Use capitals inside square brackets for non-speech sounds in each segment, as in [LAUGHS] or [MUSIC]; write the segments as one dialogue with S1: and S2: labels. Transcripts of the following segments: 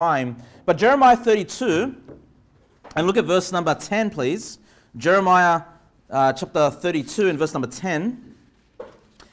S1: time. But Jeremiah 32, and look at verse number 10, please. Jeremiah uh, chapter 32 and verse number 10.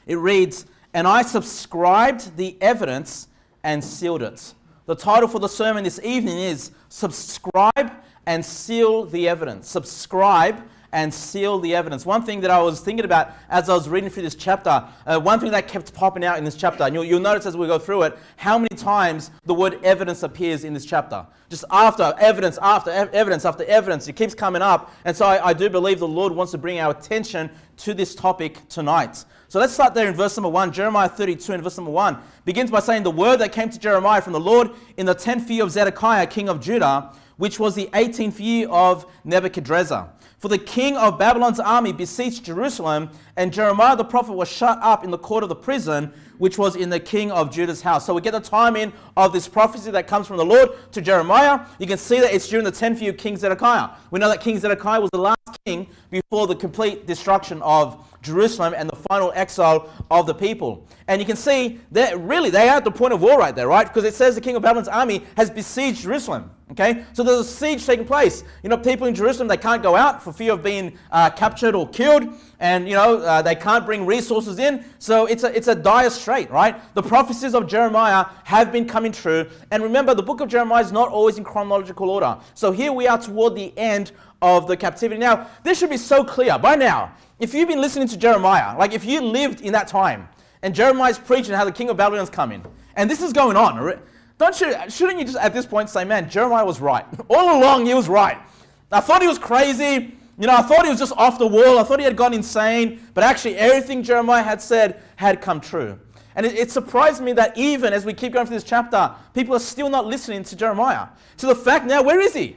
S1: It reads, And I subscribed the evidence and sealed it. The title for the sermon this evening is Subscribe and Seal the Evidence. Subscribe and seal the evidence. One thing that I was thinking about as I was reading through this chapter, uh, one thing that kept popping out in this chapter, and you'll, you'll notice as we go through it, how many times the word evidence appears in this chapter. Just after evidence, after ev evidence, after evidence, it keeps coming up. And so I, I do believe the Lord wants to bring our attention to this topic tonight. So let's start there in verse number 1. Jeremiah 32 and verse number 1 begins by saying, The word that came to Jeremiah from the Lord in the 10th year of Zedekiah, king of Judah, which was the 18th year of Nebuchadrezzar. For the king of Babylon's army besieged Jerusalem, and Jeremiah the prophet was shut up in the court of the prison, which was in the king of Judah's house. So we get the timing of this prophecy that comes from the Lord to Jeremiah. You can see that it's during the 10th year of King Zedekiah. We know that King Zedekiah was the last king before the complete destruction of Jerusalem and the final exile of the people. And you can see that really they are at the point of war right there, right? Because it says the king of Babylon's army has besieged Jerusalem. Okay, so there's a siege taking place. You know, people in Jerusalem they can't go out for fear of being uh, captured or killed and you know uh, they can't bring resources in so it's a, it's a dire strait right the prophecies of jeremiah have been coming true and remember the book of jeremiah is not always in chronological order so here we are toward the end of the captivity now this should be so clear by now if you've been listening to jeremiah like if you lived in that time and jeremiah's preaching how the king of babylon's coming and this is going on don't you shouldn't you just at this point say man jeremiah was right [LAUGHS] all along he was right i thought he was crazy you know, I thought he was just off the wall. I thought he had gone insane. But actually, everything Jeremiah had said had come true. And it, it, surprised me that even as we keep going through this chapter, people are still not listening to Jeremiah. To the fact now, where is he?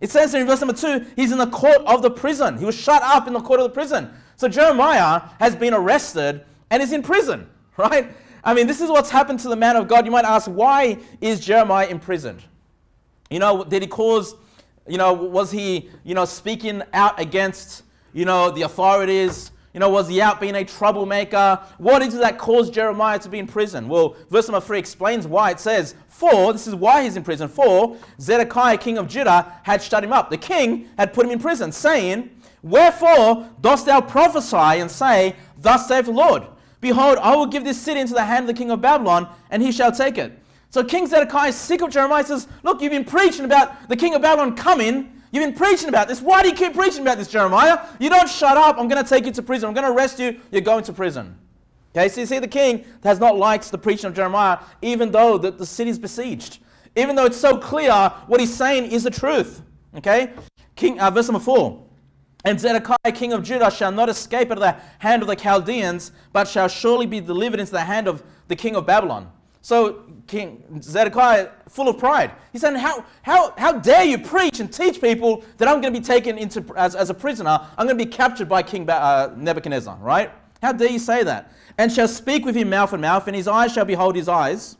S1: It says in verse number two, he's in the court of the prison. He was shut up in the court of the prison. So Jeremiah has been arrested and is in prison, [LAUGHS] right? I mean, this is what's happened to the man of God. You might ask, why is Jeremiah imprisoned? You know, did he cause you know, was he, you know, speaking out against, you know, the authorities? You know, was he out being a troublemaker? What is it that caused Jeremiah to be in prison? Well, verse number 3 explains why. It says, For, this is why he's in prison. For Zedekiah, king of Judah, had shut him up. The king had put him in prison, saying, Wherefore dost thou prophesy and say, Thus saith the Lord, Behold, I will give this city into the hand of the king of Babylon, and he shall take it. So King Zedekiah, sick of Jeremiah, says, Look, you've been preaching about the king of Babylon coming. You've been preaching about this. Why do you keep preaching about this, Jeremiah? You don't shut up. I'm going to take you to prison. I'm going to arrest you. You're going to prison. Okay, so you see, the king has not liked the preaching of Jeremiah, even though the, the city's besieged. Even though it's so clear what he's saying is the truth. Okay, king, uh, verse number 4. And Zedekiah, king of Judah, shall not escape out of the hand of the Chaldeans, but shall surely be delivered into the hand of the king of Babylon. So King Zedekiah, full of pride, he said, how, how, how dare you preach and teach people that I'm going to be taken into, as, as a prisoner, I'm going to be captured by King ba uh, Nebuchadnezzar, right? How dare you say that? And shall speak with him mouth and mouth, and his eyes shall behold his eyes.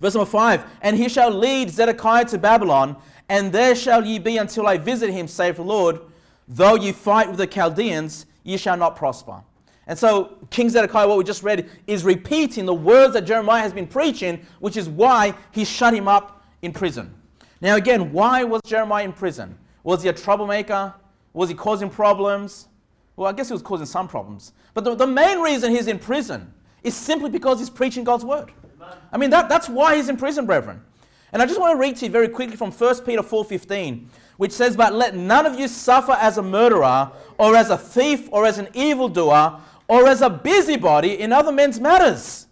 S1: Verse number 5, And he shall lead Zedekiah to Babylon, and there shall ye be until I visit him, saith the Lord. Though ye fight with the Chaldeans, ye shall not prosper. And so King Zedekiah, what we just read, is repeating the words that Jeremiah has been preaching, which is why he shut him up in prison. Now again, why was Jeremiah in prison? Was he a troublemaker? Was he causing problems? Well, I guess he was causing some problems. But the, the main reason he's in prison is simply because he's preaching God's word. I mean, that, that's why he's in prison, brethren. And I just want to read to you very quickly from 1 Peter 4.15, which says, But let none of you suffer as a murderer, or as a thief, or as an evildoer, or as a busybody in other men's matters.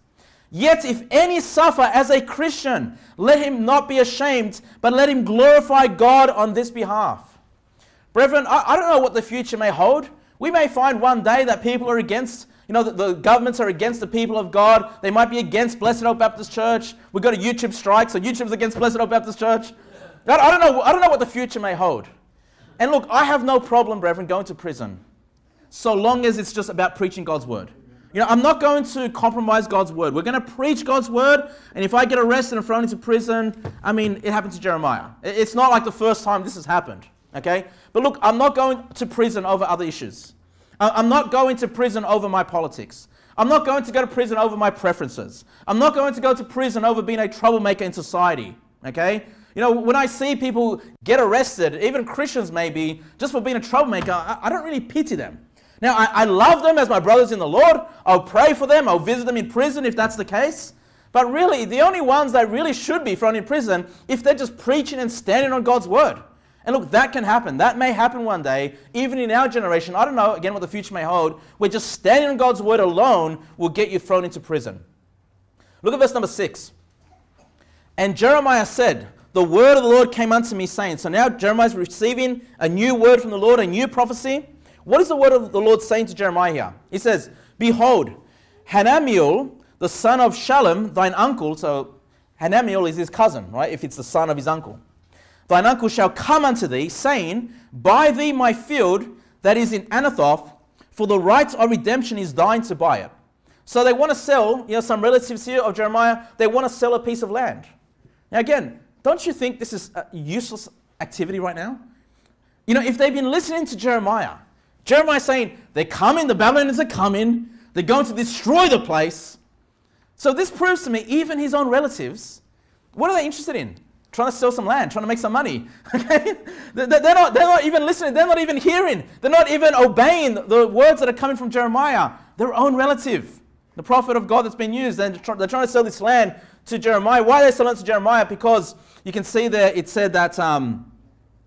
S1: Yet if any suffer as a Christian, let him not be ashamed, but let him glorify God on this behalf. Brethren, I, I don't know what the future may hold. We may find one day that people are against, you know, the, the governments are against the people of God. They might be against Blessed Hope Baptist Church. We've got a YouTube strike, so YouTube's against Blessed Hope Baptist Church. I, I, don't know, I don't know what the future may hold. And look, I have no problem, brethren, going to prison so long as it's just about preaching God's word. You know, I'm not going to compromise God's word. We're going to preach God's word, and if I get arrested and thrown into prison, I mean, it happened to Jeremiah. It's not like the first time this has happened, okay? But look, I'm not going to prison over other issues. I'm not going to prison over my politics. I'm not going to go to prison over my preferences. I'm not going to go to prison over being a troublemaker in society, okay? You know, when I see people get arrested, even Christians maybe, just for being a troublemaker, I, don't really pity them. Now, I, I love them as my brothers in the Lord. I'll pray for them. I'll visit them in prison if that's the case. But really, the only ones that really should be thrown in prison if they're just preaching and standing on God's word. And look, that can happen. That may happen one day, even in our generation. I don't know, again, what the future may hold, where just standing on God's word alone will get you thrown into prison. Look at verse number six. And Jeremiah said, The word of the Lord came unto me, saying, So now Jeremiah's receiving a new word from the Lord, a new prophecy. What is the word of the Lord saying to Jeremiah here? He says, Behold, Hanameel, the son of Shallum, thine uncle, so Hanameel is his cousin, right? If it's the son of his uncle. Thine uncle shall come unto thee, saying, Buy thee my field that is in Anathoth, for the right of redemption is thine to buy it. So they want to sell, you know, some relatives here of Jeremiah, they want to sell a piece of land. Now, again, don't you think this is a useless activity right now? You know, if they've been listening to Jeremiah, Jeremiah saying, they are coming, the Babylonians are coming, they're going to destroy the place. So this proves to me, even his own relatives, what are they interested in? Trying to sell some land, trying to make some money. [LAUGHS] Okay? They're not, they're not even listening, they're not even hearing, they're not even obeying the words that are coming from Jeremiah, their own relative, the prophet of God that's been used. And they're trying to sell this land to Jeremiah. Why are they selling it to Jeremiah? Because you can see there it said that, um,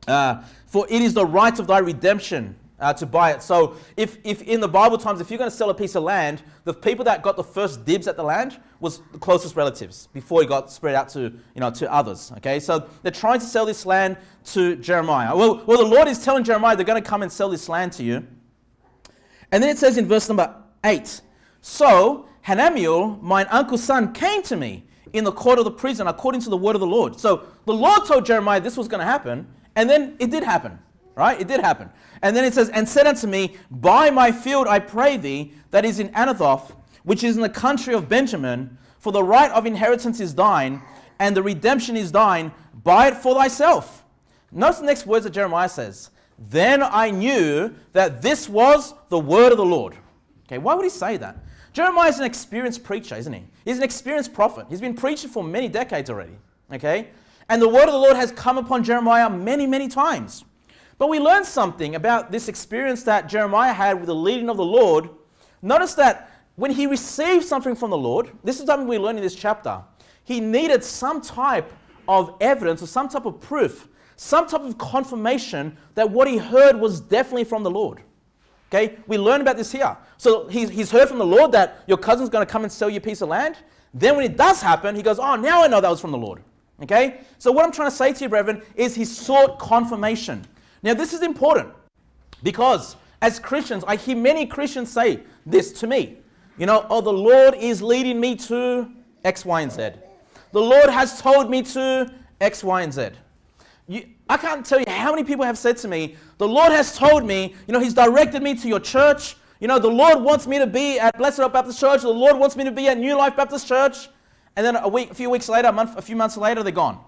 S1: uh, for it is the right of thy redemption uh, to buy it. So if, if in the Bible times, if you're going to sell a piece of land, the people that got the first dibs at the land was the closest relatives before it got spread out to, you know, to others. Okay, so they're trying to sell this land to Jeremiah. Well, well, the Lord is telling Jeremiah they're going to come and sell this land to you. And then it says in verse number 8, So Hanameel, mine uncle's son, came to me in the court of the prison according to the word of the Lord. So the Lord told Jeremiah this was going to happen, and then it did happen. Right? It did happen. And then it says, And said unto me, Buy my field, I pray thee, that is in Anathoth, which is in the country of Benjamin, for the right of inheritance is thine, and the redemption is thine, buy it for thyself. Notice the next words that Jeremiah says. Then I knew that this was the word of the Lord. Okay, why would he say that? Jeremiah is an experienced preacher, isn't he? He's an experienced prophet. He's been preaching for many decades already. Okay? And the word of the Lord has come upon Jeremiah many, many times. But we learn something about this experience that Jeremiah had with the leading of the Lord. Notice that when he received something from the Lord, this is something we learn in this chapter, he needed some type of evidence or some type of proof, some type of confirmation that what he heard was definitely from the Lord. Okay, we learn about this here. So he's, he's heard from the Lord that your cousin's going to come and sell you a piece of land. Then when it does happen, he goes, Oh, now I know that was from the Lord. Okay? So what I'm trying to say to you, brethren, is he sought confirmation. Now, this is important because as Christians, I hear many Christians say this to me. You know, oh, the Lord is leading me to X, Y, and Z. The Lord has told me to X, Y, and Z. You, I can't tell you how many people have said to me, the Lord has told me, you know, He's directed me to your church. You know, the Lord wants me to be at Blessed Hope Baptist Church. The Lord wants me to be at New Life Baptist Church. And then a week, a few weeks later, a month, a few months later, they're gone.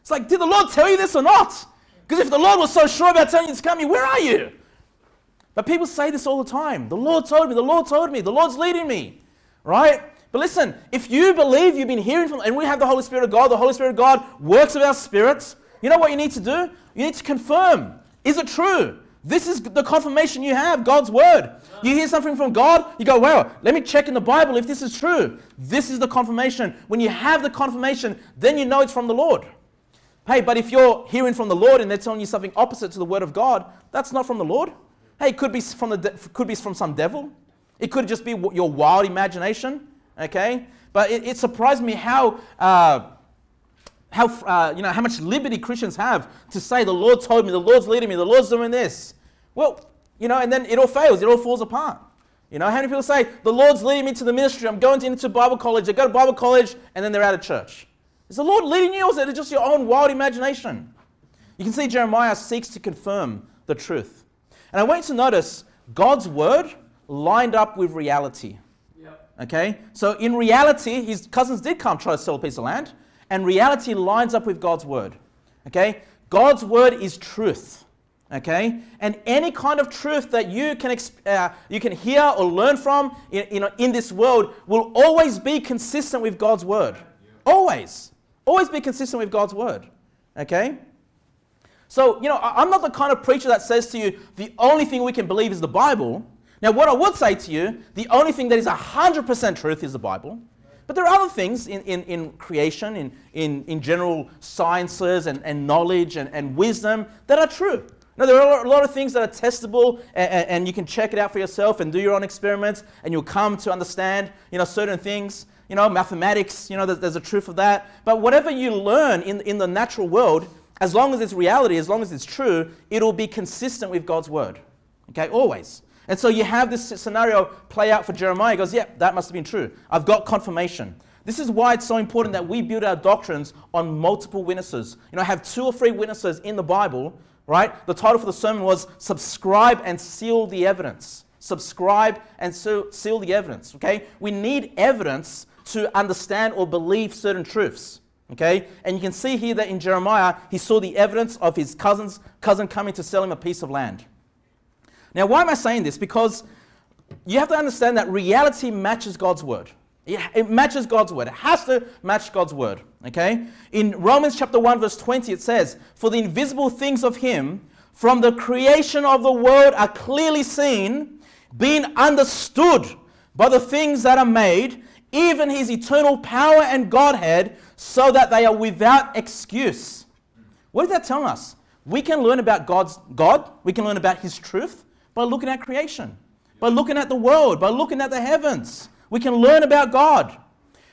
S1: It's like, did the Lord tell you this or not? Because if the Lord was so sure about telling you to come, where are you? But people say this all the time. The Lord told me, the Lord told me, the Lord's leading me, right? But listen, if you believe you've been hearing from, and we have the Holy Spirit of God, the Holy Spirit of God works with our spirits, you know what you need to do? You need to confirm. Is it true? This is the confirmation you have, God's word. You hear something from God, you go, well, let me check in the Bible if this is true. This is the confirmation. When you have the confirmation, then you know it's from the Lord. Hey, but if you're hearing from the Lord and they're telling you something opposite to the word of God, that's not from the Lord. Hey, it could be from, the de- could be from some devil. It could just be your wild imagination, okay? But it, it surprised me how, uh, how, uh, you know, how much liberty Christians have to say, the Lord told me, the Lord's leading me, the Lord's doing this. Well, you know, and then it all fails, it all falls apart. You know, how many people say, the Lord's leading me to the ministry, I'm going to, into Bible college, they go to Bible college, and then they're out of church. Is the Lord leading you, or is it just your own wild imagination? You can see Jeremiah seeks to confirm the truth. And I want you to notice God's word lined up with reality. Okay? So in reality, his cousins did come try to sell a piece of land, and reality lines up with God's word. Okay? God's word is truth. Okay? And any kind of truth that you can, uh, you can hear or learn from in, in, in this world will always be consistent with God's word. Always. Always be consistent with God's word. Okay? So, you know, I'm not the kind of preacher that says to you, the only thing we can believe is the Bible. Now, what I would say to you, the only thing that is 100% truth is the Bible. But there are other things in, in, in creation, in, in, in general sciences and, and knowledge and, and wisdom that are true. Now, there are a lot of things that are testable, and, and, you can check it out for yourself and do your own experiments, and you'll come to understand, you know, certain things you know, mathematics, you know, there's, there's a truth of that. But whatever you learn in, in the natural world, as long as it's reality, as long as it's true, it'll be consistent with God's word. Okay, always. And so you have this scenario play out for Jeremiah. He goes, Yep, yeah, that must have been true. I've got confirmation. This is why it's so important that we build our doctrines on multiple witnesses. You know, have two or three witnesses in the Bible, right? The title for the sermon was Subscribe and Seal the Evidence. Subscribe and seal the evidence, okay? We need evidence to understand or believe certain truths. Okay? And you can see here that in Jeremiah, he saw the evidence of his cousin's cousin coming to sell him a piece of land. Now, why am I saying this? Because you have to understand that reality matches God's word. It matches God's word. It has to match God's word. Okay? In Romans chapter 1, verse 20, it says, For the invisible things of him from the creation of the world are clearly seen, being understood by the things that are made even his eternal power and Godhead, so that they are without excuse. What is that telling us? We can learn about God's God, we can learn about his truth by looking at creation, by looking at the world, by looking at the heavens. We can learn about God.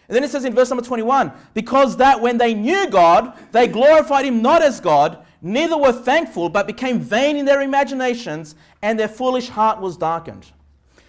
S1: And then it says in verse number 21 because that when they knew God, they glorified him not as God, neither were thankful, but became vain in their imaginations, and their foolish heart was darkened.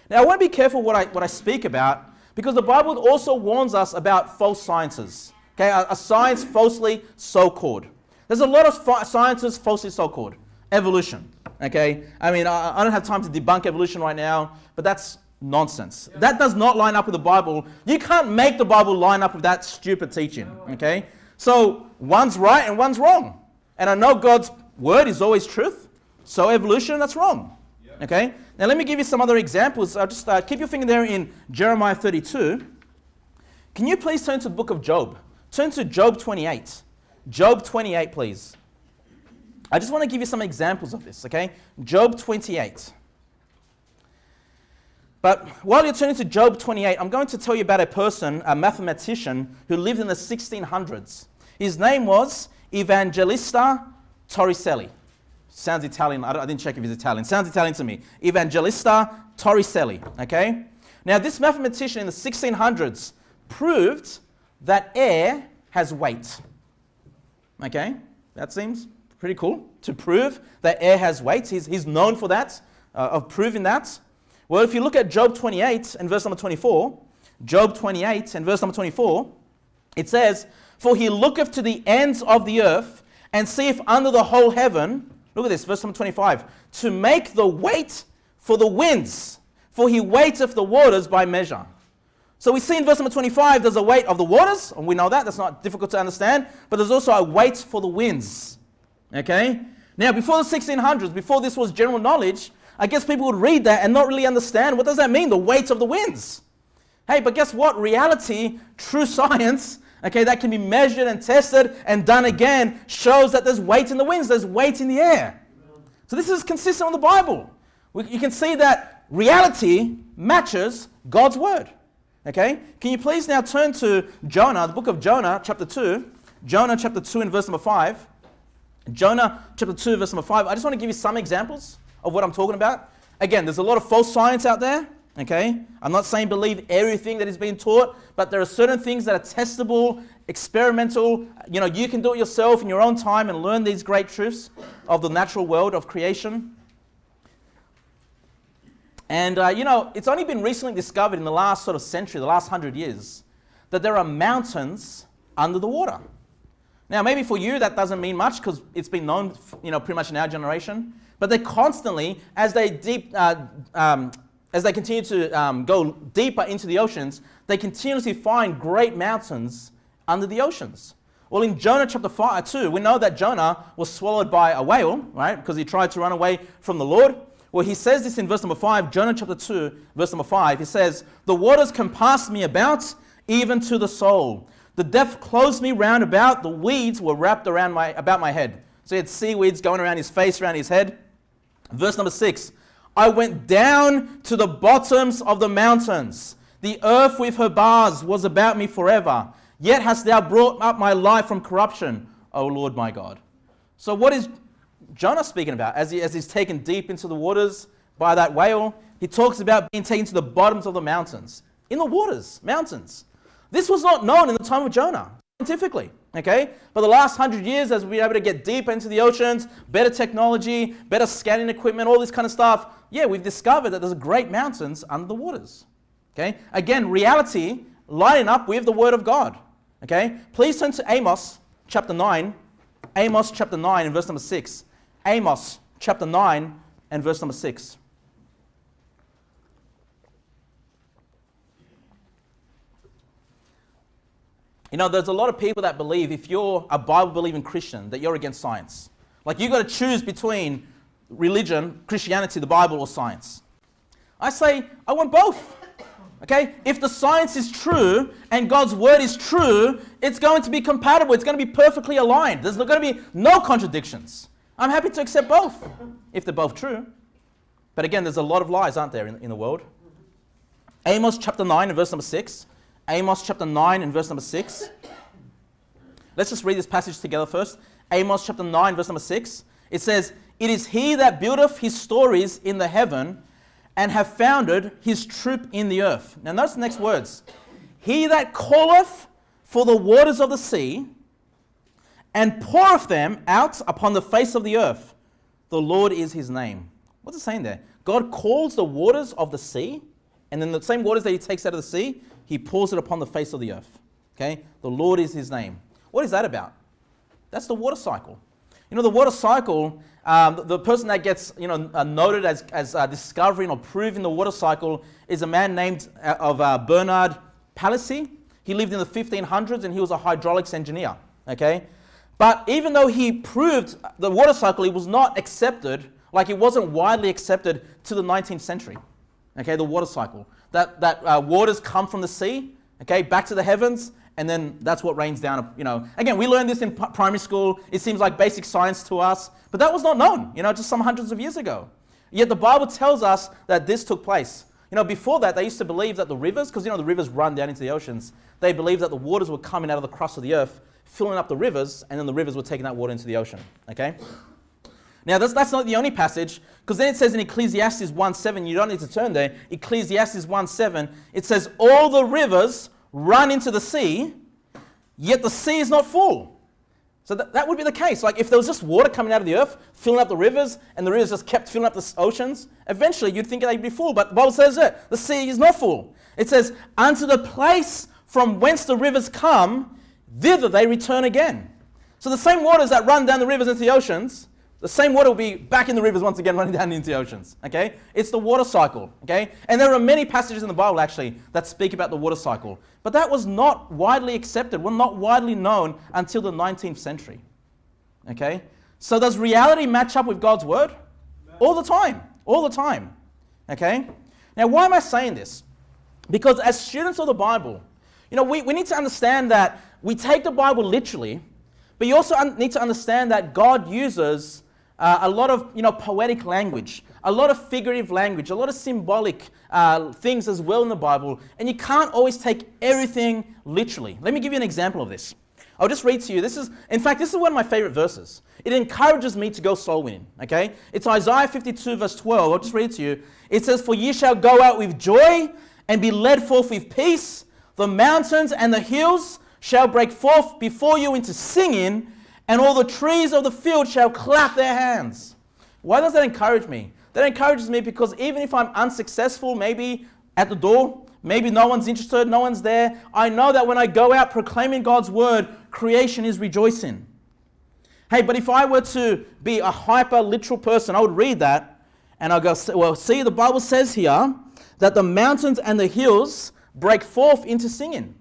S1: Now, I want to be careful what I, what I speak about because the Bible also warns us about false sciences. Okay, a, a science falsely so called. There's a lot of fa- sciences falsely so called. Evolution. Okay, I mean, I, I, don't have time to debunk evolution right now, but that's nonsense. Yeah. That does not line up with the Bible. You can't make the Bible line up with that stupid teaching. Okay, so one's right and one's wrong. And I know God's word is always truth, so evolution, that's wrong. Okay? Now let me give you some other examples. I'll just uh, keep your finger there in Jeremiah 32. Can you please turn to the book of Job? Turn to Job 28. Job 28, please. I just want to give you some examples of this, okay? Job 28. But while you're turning to Job 28, I'm going to tell you about a person, a mathematician, who lived in the 1600s. His name was Evangelista Torricelli. Sounds Italian. I, I didn't check if he's Italian. Sounds Italian to me. Evangelista Torricelli. Okay? Now, this mathematician in the 1600s proved that air has weight. Okay? That seems pretty cool to prove that air has weight. He's, he's known for that, uh, of proving that. Well, if you look at Job 28 and verse number 24, Job 28 and verse number 24, it says, For he looketh to the ends of the earth and seeth under the whole heaven, Look at this, verse number 25. To make the weight for the winds, for he weighteth the waters by measure. So we see in verse number 25, there's a weight of the waters, and we know that, that's not difficult to understand, but there's also a weight for the winds. Okay? Now, before the 1600s, before this was general knowledge, I guess people would read that and not really understand what does that mean, the weight of the winds? Hey, but guess what? Reality, true [LAUGHS] science, okay, that can be measured and tested and done again, shows that there's weight in the winds, there's weight in the air. So this is consistent with the Bible. We, you can see that reality matches God's word. Okay? Can you please now turn to Jonah, the book of Jonah, chapter 2. Jonah chapter 2 and verse number 5. Jonah chapter 2, verse number 5. I just want to give you some examples of what I'm talking about. Again, there's a lot of false science out there. Okay? I'm not saying believe everything that is being taught, but there are certain things that are testable, experimental. You know, you can do it yourself in your own time and learn these great truths of the natural world of creation. And, uh, you know, it's only been recently discovered in the last sort of century, the last hundred years, that there are mountains under the water. Now, maybe for you that doesn't mean much because it's been known, you know, pretty much in our generation. But they constantly, as they deep, uh, um, as they continue to um, go deeper into the oceans, they continuously find great mountains under the oceans. Well, in Jonah chapter 5, uh, 2, we know that Jonah was swallowed by a whale, right? Because he tried to run away from the Lord. Well, he says this in verse number 5, Jonah chapter 2, verse number 5. He says, The waters compassed me about, even to the soul. The depth closed me round about, the weeds were wrapped around my, about my head. So he had seaweeds going around his face, around his head. Verse number 6 I went down to the bottoms of the mountains. The earth with her bars was about me forever. Yet hast thou brought up my life from corruption, O Lord my God. So, what is Jonah speaking about as, he, as he's taken deep into the waters by that whale? He talks about being taken to the bottoms of the mountains. In the waters, mountains. This was not known in the time of Jonah, scientifically. Okay? But the last hundred years, as we have been able to get deep into the oceans, better technology, better scanning equipment, all this kind of stuff, yeah, we've discovered that there's great mountains under the waters. Okay? Again, reality lining up with the Word of God. Okay? Please turn to Amos chapter 9. Amos chapter 9 and verse number 6. Amos chapter 9 and verse number 6. You know, there's a lot of people that believe if you're a Bible believing Christian that you're against science. Like you've got to choose between religion, Christianity, the Bible, or science. I say, I want both. Okay? If the science is true and God's word is true, it's going to be compatible. It's going to be perfectly aligned. There's going to be no contradictions. I'm happy to accept both if they're both true. But again, there's a lot of lies, aren't there, in, in the world? Amos chapter 9 and verse number 6. Amos chapter 9 and verse number 6. Let's just read this passage together first. Amos chapter 9, verse number 6. It says, It is he that buildeth his stories in the heaven and have founded his troop in the earth. Now, notice the next words. He that calleth for the waters of the sea and poureth them out upon the face of the earth, the Lord is his name. What's it saying there? God calls the waters of the sea, and then the same waters that he takes out of the sea, he pours it upon the face of the earth. Okay? The Lord is his name. What is that about? That's the water cycle. You know, the water cycle, um, the, person that gets, you know, uh, noted as, as uh, discovering or proving the water cycle is a man named uh, of uh, Bernard Palissy. He lived in the 1500s and he was a hydraulics engineer, okay? But even though he proved the water cycle, it was not accepted, like it wasn't widely accepted to the 19th century, okay, the water cycle that, that uh, waters come from the sea, okay, back to the heavens, and then that's what rains down. You know, again, we learned this in primary school. It seems like basic science to us, but that was not known. You know, just some hundreds of years ago. Yet the Bible tells us that this took place. You know, before that, they used to believe that the rivers, because you know the rivers run down into the oceans, they believed that the waters were coming out of the crust of the earth, filling up the rivers, and then the rivers were taking that water into the ocean. Okay, now, that's, that's not the only passage, because then it says in Ecclesiastes 1.7, you don't need to turn there, Ecclesiastes 1.7, it says, all the rivers run into the sea, yet the sea is not full. So that, that would be the case. Like if there was just water coming out of the earth, filling up the rivers, and the rivers just kept filling up the oceans, eventually you'd think they'd be full, but the Bible says it. the sea is not full. It says, unto the place from whence the rivers come, thither they return again. So the same waters that run down the rivers into the oceans the same water will be back in the rivers once again [LAUGHS] running down into the oceans, okay? It's the water cycle, okay? And there are many passages in the Bible actually that speak about the water cycle. But that was not widely accepted, well not widely known until the 19th century. Okay? So does reality match up with God's word? All the time. All the time. Okay? Now why am I saying this? Because as students of the Bible, you know, we, we need to understand that we take the Bible literally, but you also need to understand that God uses uh, a lot of you know, poetic language, a lot of figurative language, a lot of symbolic uh, things as well in the Bible, and you can't always take everything literally. Let me give you an example of this. I'll just read to you. This is, in fact, this is one of my favorite verses. It encourages me to go soul winning. Okay, it's Isaiah 52 verse 12. I'll just read it to you. It says, "For ye shall go out with joy and be led forth with peace. The mountains and the hills shall break forth before you into singing, and all the trees of the field shall clap their hands. Why does that encourage me? That encourages me because even if I'm unsuccessful, maybe at the door, maybe no one's interested, no one's there, I know that when I go out proclaiming God's word, creation is rejoicing. Hey, but if I were to be a hyper literal person, I would read that and I go, well, see, the Bible says here that the mountains and the hills break forth into singing.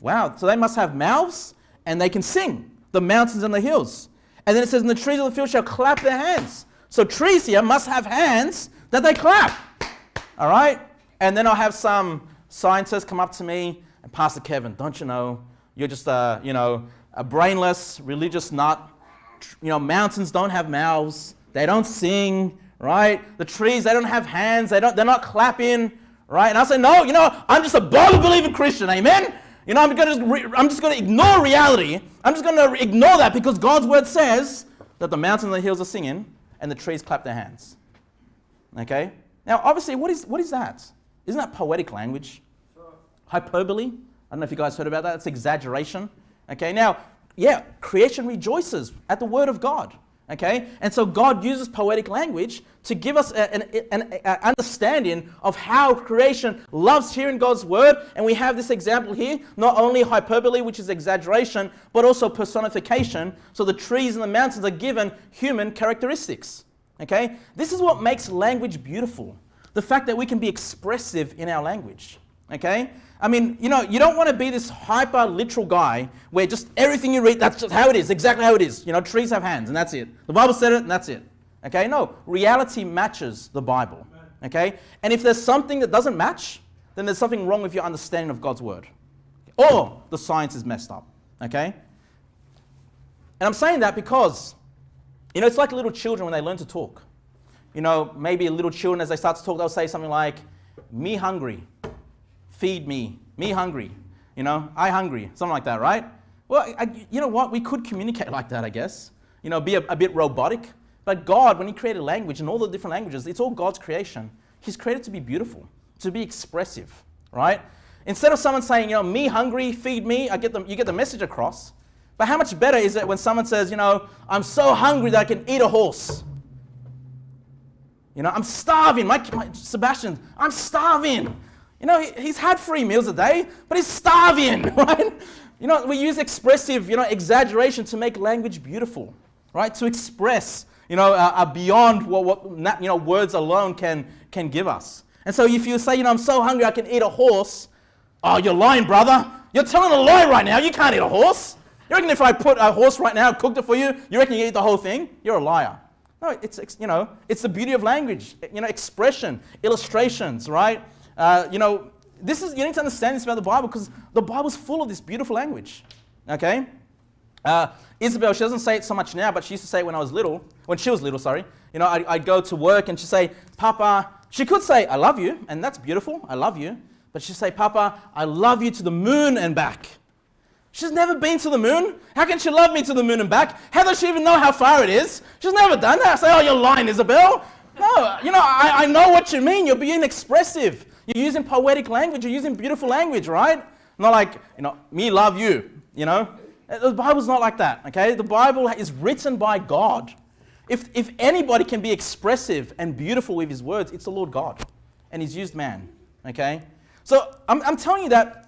S1: Wow, so they must have mouths and they can sing the mountains and the hills. And then it says, and the trees of the field shall clap their hands. So trees here must have hands that they clap. All right? And then I'll have some scientists come up to me and Pastor Kevin, don't you know, you're just a, you know, a brainless religious nut. You know, mountains don't have mouths. They don't sing, right? The trees, they don't have hands. They don't, they're not clapping, right? And I say, no, you know, I'm just a Bible-believing Christian, amen? You know, I'm, gonna, I'm just going to ignore reality. I'm just going to ignore that because God's word says that the mountains and the hills are singing and the trees clap their hands. Okay? Now, obviously, what is, what is that? Isn't that poetic language? Hyperbole? I don't know if you guys heard about that. It's exaggeration. Okay, now, yeah, creation rejoices at the word of God. Okay? And so God uses poetic language to give us an, an, an, understanding of how creation loves hearing God's word. And we have this example here not only hyperbole, which is exaggeration, but also personification. So the trees and the mountains are given human characteristics. Okay? This is what makes language beautiful the fact that we can be expressive in our language okay? I mean, you know, you don't want to be this hyper literal guy where just everything you read, that's just how it is, exactly how it is. You know, trees have hands and that's it. The Bible said it and that's it. Okay? No, reality matches the Bible. Okay? And if there's something that doesn't match, then there's something wrong with your understanding of God's word. Or the science is messed up. Okay? And I'm saying that because, you know, it's like little children when they learn to talk. You know, maybe little children, as they start to talk, they'll say something like, me hungry feed me, me hungry, you know, I hungry, something like that, right? Well, I, you know what? We could communicate like that, I guess. You know, be a, a bit robotic. But God, when He created language and all the different languages, it's all God's creation. He's created to be beautiful, to be expressive, right? Instead of someone saying, you know, me hungry, feed me, I get the you get the message across. But how much better is it when someone says, you know, I'm so hungry that I can eat a horse? You know, I'm starving. My, my Sebastian, I'm starving. You know, he, he's had three meals a day, but he's starving, [LAUGHS] right? You know, we use expressive, you know, exaggeration to make language beautiful, right? To express, you know, uh, uh, beyond what, what, you know, words alone can, can give us. And so if you say, you know, I'm so hungry I can eat a horse, oh, you're lying, brother. You're telling a lie right now. You can't eat a horse. You reckon if I put a horse right now, cooked it for you, you reckon you eat the whole thing? You're a liar. No, it's, you know, it's the beauty of language, you know, expression, illustrations, right? Uh, you know, this is, you need to understand this about the Bible because the Bible's full of this beautiful language, okay? Uh, Isabel, she doesn't say it so much now, but she used to say it when I was little, when she was little, sorry. You know, I, I'd, go to work and she'd say, Papa, she could say, I love you, and that's beautiful, I love you. But she'd say, Papa, I love you to the moon and back. She's never been to the moon. How can she love me to the moon and back? How does she even know how far it is? She's never done that. I say, oh, you're lying, Isabel. No, you know, I, I know what you mean. You're being expressive. You're using poetic language, you're using beautiful language, right? Not like, you know, me love you, you know? Uh, the Bible's not like that, okay? The Bible is written by God. If, if anybody can be expressive and beautiful with his words, it's the Lord God. And he's used man, okay? So I'm, I'm telling you that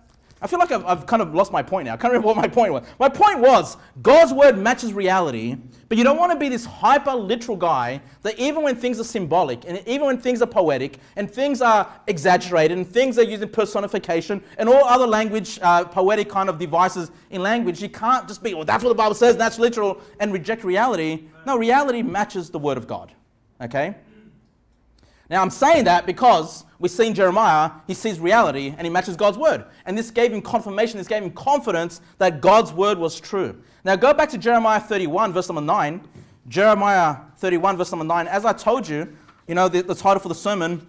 S1: I feel like I've, I've, kind of lost my point now. I can't remember what my point was. My point was God's word matches reality, but you don't want to be this hyper literal guy that even when things are symbolic and even when things are poetic and things are exaggerated and things are used in personification and all other language, uh, poetic kind of devices in language, you can't just be, well, that's what the Bible says, that's literal, and reject reality. No, reality matches the word of God. Okay? Now, I'm saying that because we've seen Jeremiah, he sees reality and he matches God's word. And this gave him confirmation, this gave him confidence that God's word was true. Now, go back to Jeremiah 31, verse number 9. Jeremiah 31, verse number 9. As I told you, you know, the, the title for the sermon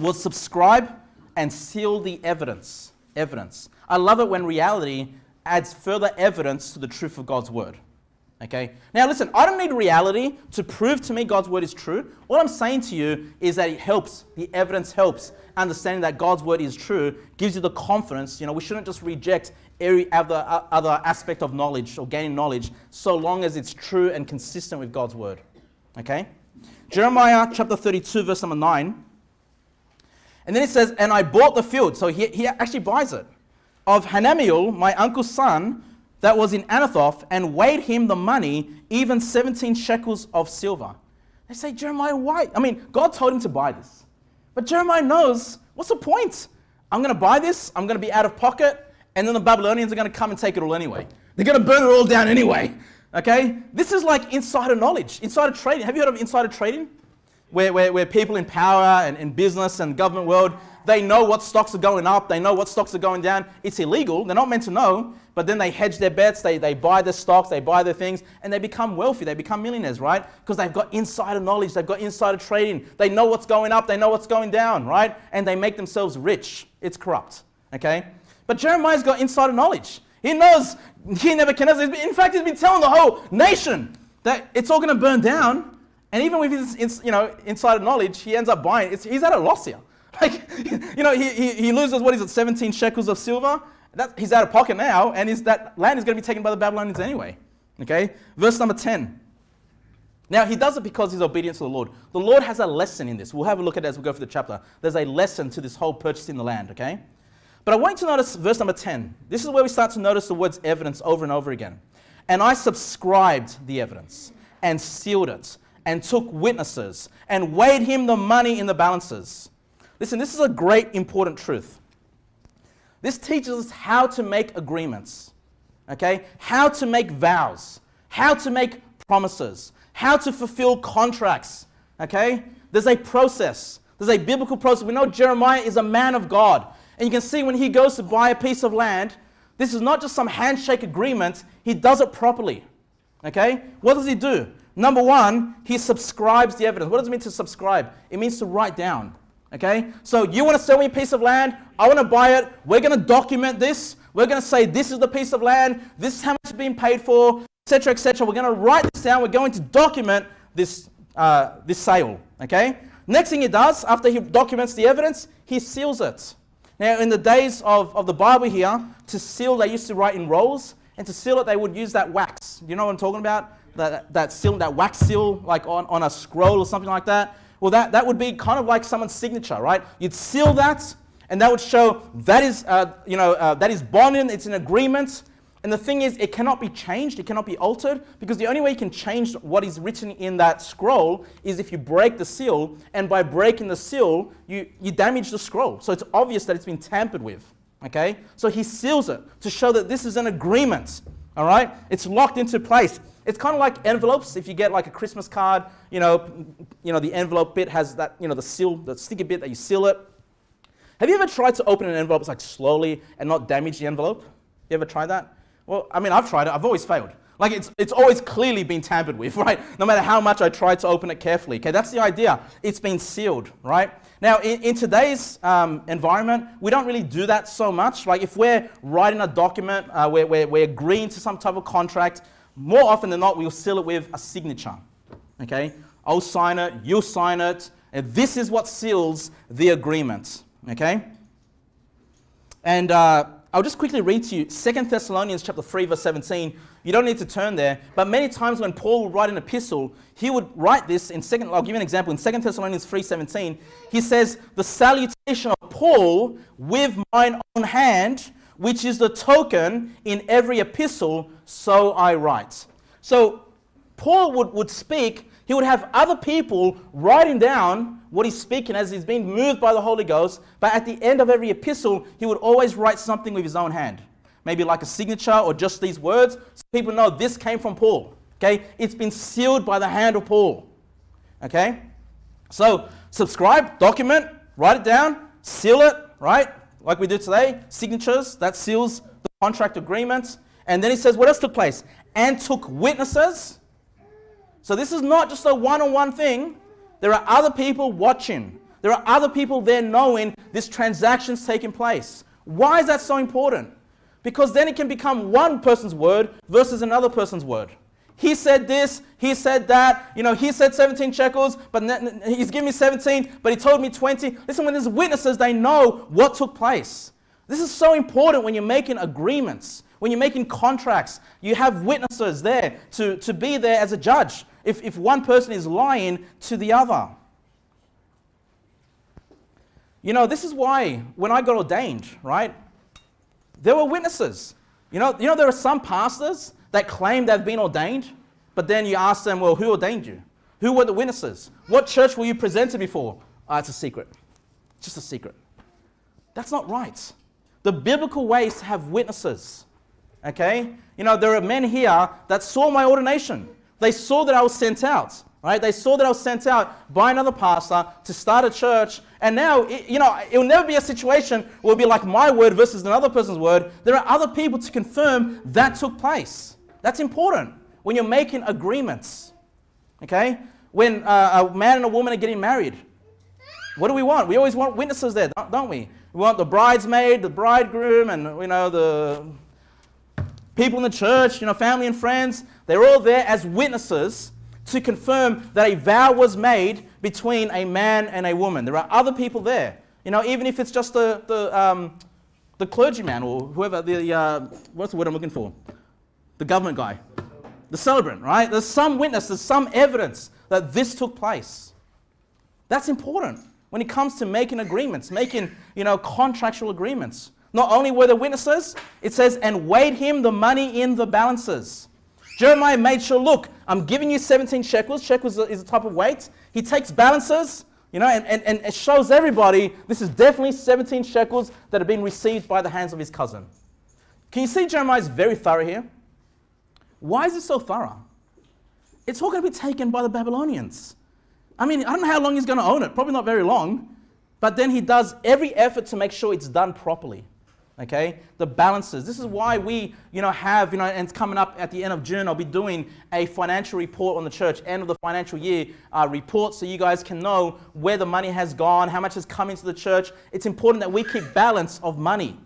S1: was Subscribe and Seal the Evidence. Evidence. I love it when reality adds further evidence to the truth of God's word. Okay? Now listen, I don't need reality to prove to me God's word is true. What I'm saying to you is that it helps, the evidence helps. Understanding that God's word is true gives you the confidence. You know, we shouldn't just reject every other, uh, other aspect of knowledge or gaining knowledge so long as it's true and consistent with God's word. Okay? Jeremiah chapter 32, verse number 9. And then it says, And I bought the field. So he, he actually buys it. Of Hanameel, my uncle's son, that was in Anathoth and weighed him the money, even 17 shekels of silver. They say, Jeremiah, why? I mean, God told him to buy this. But Jeremiah knows, what's the point? I'm going to buy this, I'm going to be out of pocket, and then the Babylonians are going to come and take it all anyway. They're going to burn it all down anyway. Okay? This is like insider knowledge, insider trading. Have you heard of insider trading? Where, where, where people in power and in business and government world they know what stocks are going up. They know what stocks are going down. It's illegal. They're not meant to know. But then they hedge their bets. They, they buy the stocks. They buy the things. And they become wealthy. They become millionaires, right? Because they've got insider knowledge. They've got insider trading. They know what's going up. They know what's going down, right? And they make themselves rich. It's corrupt, okay? But Jeremiah's got insider knowledge. He knows he never can. In fact, he's been telling the whole nation that it's all going to burn down. And even with his you know, insider knowledge, he ends up buying. It's, he's at a loss here. [LAUGHS] Like, you know, he, he, he loses, what is it, 17 shekels of silver? That, he's out of pocket now, and is that land is going to be taken by the Babylonians anyway. Okay? Verse number 10. Now, he does it because he's obedient to the Lord. The Lord has a lesson in this. We'll have a look at it as we go through the chapter. There's a lesson to this whole purchasing the land, okay? But I want you to notice verse number 10. This is where we start to notice the words evidence over and over again. And I subscribed the evidence and sealed it and took witnesses and weighed him the money in the balances. Listen, this is a great important truth. This teaches us how to make agreements, okay? How to make vows, how to make promises, how to fulfill contracts, okay? There's a process, there's a biblical process. We know Jeremiah is a man of God. And you can see when he goes to buy a piece of land, this is not just some handshake agreement, he does it properly, okay? What does he do? Number one, he subscribes the evidence. What does it mean to subscribe? It means to write down. Okay? So you want to sell me a piece of land, I want to buy it, we're going to document this, we're going to say this is the piece of land, this is how much it's being paid for, etc., etc. We're going to write this down, we're going to document this, uh, this sale. Okay? Next thing he does, after he documents the evidence, he seals it. Now, in the days of, of the Bible here, to seal, they used to write in rolls, and to seal it, they would use that wax. You know what I'm talking about? That, that, seal, that wax seal, like on, on a scroll or something like that. Well, that, that would be kind of like someone's signature, right? You'd seal that, and that would show that is, uh, you know, uh, that is bonded, it's an agreement. And the thing is, it cannot be changed, it cannot be altered, because the only way you can change what is written in that scroll is if you break the seal, and by breaking the seal, you, you damage the scroll. So it's obvious that it's been tampered with, okay? So he seals it to show that this is an agreement, all right? It's locked into place. It's kind of like envelopes. If you get like a Christmas card, you know, you know, the envelope bit has that, you know, the seal, the sticky bit that you seal it. Have you ever tried to open an envelope like slowly and not damage the envelope? You ever tried that? Well, I mean, I've tried it. I've always failed. Like it's, it's always clearly been tampered with, [LAUGHS] right? No matter how much I try to open it carefully. Okay, that's the idea. It's been sealed, right? Now, in, in today's um, environment, we don't really do that so much. Like if we're writing a document, uh, we're, we're, we're agreeing to some type of contract, more often than not, we'll seal it with a signature. Okay? I'll sign it, you'll sign it, and this is what seals the agreement. Okay? And uh, I'll just quickly read to you 2 Thessalonians chapter 3, verse 17. You don't need to turn there, but many times when Paul would write an epistle, he would write this in second, I'll give you an example. In 2 Thessalonians 3:17, he says, The salutation of Paul with mine own hand which is the token in every epistle, so I write. So Paul would, would speak, he would have other people writing down what he's speaking as he's being moved by the Holy Ghost, but at the end of every epistle, he would always write something with his own hand, maybe like a signature or just these words, so people know this came from Paul. Okay, it's been sealed by the hand of Paul. Okay, so subscribe, document, write it down, seal it, right? like we do today, signatures, that seals the contract agreement. And then he says, what else took place? And took witnesses. So this is not just a one on one thing. There are other people watching, there are other people there knowing this transaction's taking place. Why is that so important? Because then it can become one person's word versus another person's word. He said this, he said that, you know, he said 17 shekels, but he's giving me 17, but he told me 20. Listen, when there's witnesses, they know what took place. This is so important when you're making agreements, when you're making contracts. You have witnesses there to, to be there as a judge if, if one person is lying to the other. You know, this is why when I got ordained, right, there were witnesses. You know, you know there are some pastors that claim they've been ordained, but then you ask them, well, who ordained you? Who were the witnesses? What church were you presented before? Ah, it's a secret. It's just a secret. That's not right. The biblical way is to have witnesses. Okay? You know, there are men here that saw my ordination. They saw that I was sent out. Right? They saw that I was sent out by another pastor to start a church. And now, it, you know, it will never be a situation where it'll be like my word versus another person's word. There are other people to confirm that took place. That's important when you're making agreements. Okay? When uh, a man and a woman are getting married, what do we want? We always want witnesses there, don't we? We want the bridesmaid, the bridegroom, and you know the people in the church, you know, family and friends. They're all there as witnesses to confirm that a vow was made between a man and a woman. There are other people there. You know, even if it's just the the, um, the clergyman or whoever the uh, what's the word I'm looking for? the government guy, the celebrant, right? There's some witness, there's some evidence that this took place. That's important when it comes to making agreements, making, you know, contractual agreements. Not only were there witnesses, it says, and weighed him the money in the balances. Jeremiah made sure, look, I'm giving you 17 shekels. Shekels is a type of weight. He takes balances, you know, and, and, and shows everybody this is definitely 17 shekels that have been received by the hands of his cousin. Can you see Jeremiah's very thorough here? Why is it so thorough? It's all going to be taken by the Babylonians. I mean, I don't know how long he's going to own it, probably not very long, but then he does every effort to make sure it's done properly. Okay? The balances. This is why we, you know, have, you know, and it's coming up at the end of June, I'll be doing a financial report on the church, end of the financial year uh, report, so you guys can know where the money has gone, how much has come into the church. It's important that we keep balance of money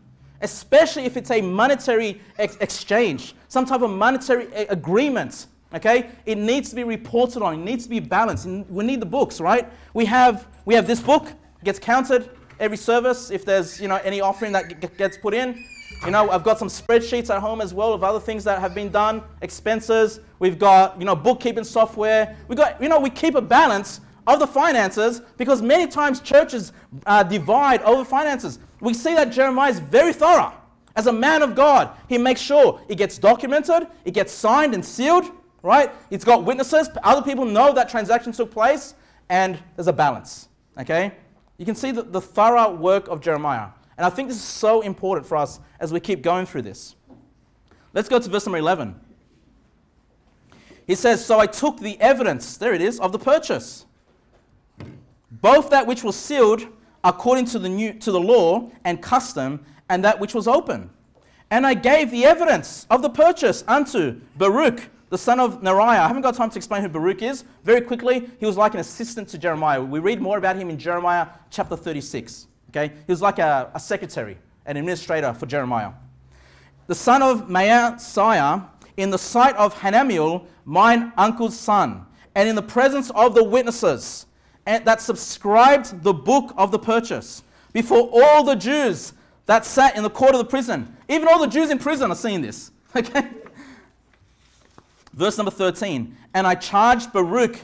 S1: especially if it's a monetary ex exchange, some type of monetary eh, agreement. Okay, it needs to be reported on. It needs to be balanced. We need the books, right? We have we have this book gets counted every service. If there's you know any offering that gets put in, you know I've got some spreadsheets at home as well of other things that have been done, expenses. We've got you know bookkeeping software. We got you know we keep a balance of the finances because many times churches uh, divide over finances we see that Jeremiah is very thorough. As a man of God, he makes sure it gets documented, it gets signed and sealed, right? It's got witnesses, other people know that transaction took place, and there's a balance, okay? You can see the, the thorough work of Jeremiah. And I think this is so important for us as we keep going through this. Let's go to verse number 11. He says, So I took the evidence, there it is, of the purchase, both that which was sealed according to the, new, to the law and custom and that which was open. And I gave the evidence of the purchase unto Baruch, the son of Neriah. I haven't got time to explain who Baruch is. Very quickly, he was like an assistant to Jeremiah. We read more about him in Jeremiah chapter 36. Okay? He was like a, a secretary, an administrator for Jeremiah. The son of Maaseiah, in the sight of Hanameel, mine uncle's son, and in the presence of the witnesses that subscribed the book of the purchase before all the Jews that sat in the court of the prison. Even all the Jews in prison are seeing this. [LAUGHS] Okay? Verse number 13. And I charged Baruch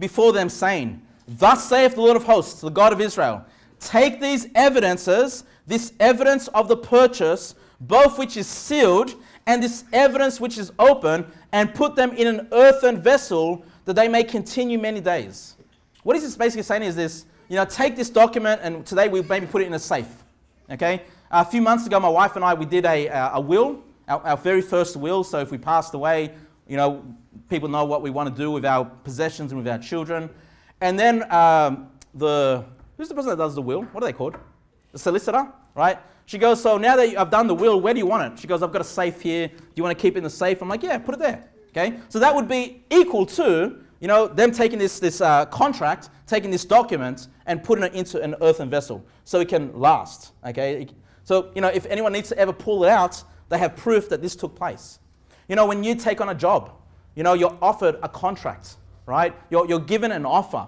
S1: before them, saying, Thus saith the Lord of hosts, the God of Israel, take these evidences, this evidence of the purchase, both which is sealed and this evidence which is open, and put them in an earthen vessel, that they may continue many days. What he's basically saying is this, you know, take this document and today we maybe put it in a safe, okay? A few months ago, my wife and I, we did a, uh, a, will, our, our, very first will. So if we passed away, you know, people know what we want to do with our possessions and with our children. And then um, the, who's the person that does the will? What are they called? The solicitor, right? She goes, so now that I've done the will, where do you want it? She goes, I've got a safe here. Do you want to keep it in the safe? I'm like, yeah, put it there. Okay? So that would be equal to you know, them taking this, this uh, contract, taking this document and putting it into an earthen vessel so it can last, okay? So, you know, if anyone needs to ever pull it out, they have proof that this took place. You know, when you take on a job, you know, you're offered a contract, right? You're, you're given an offer.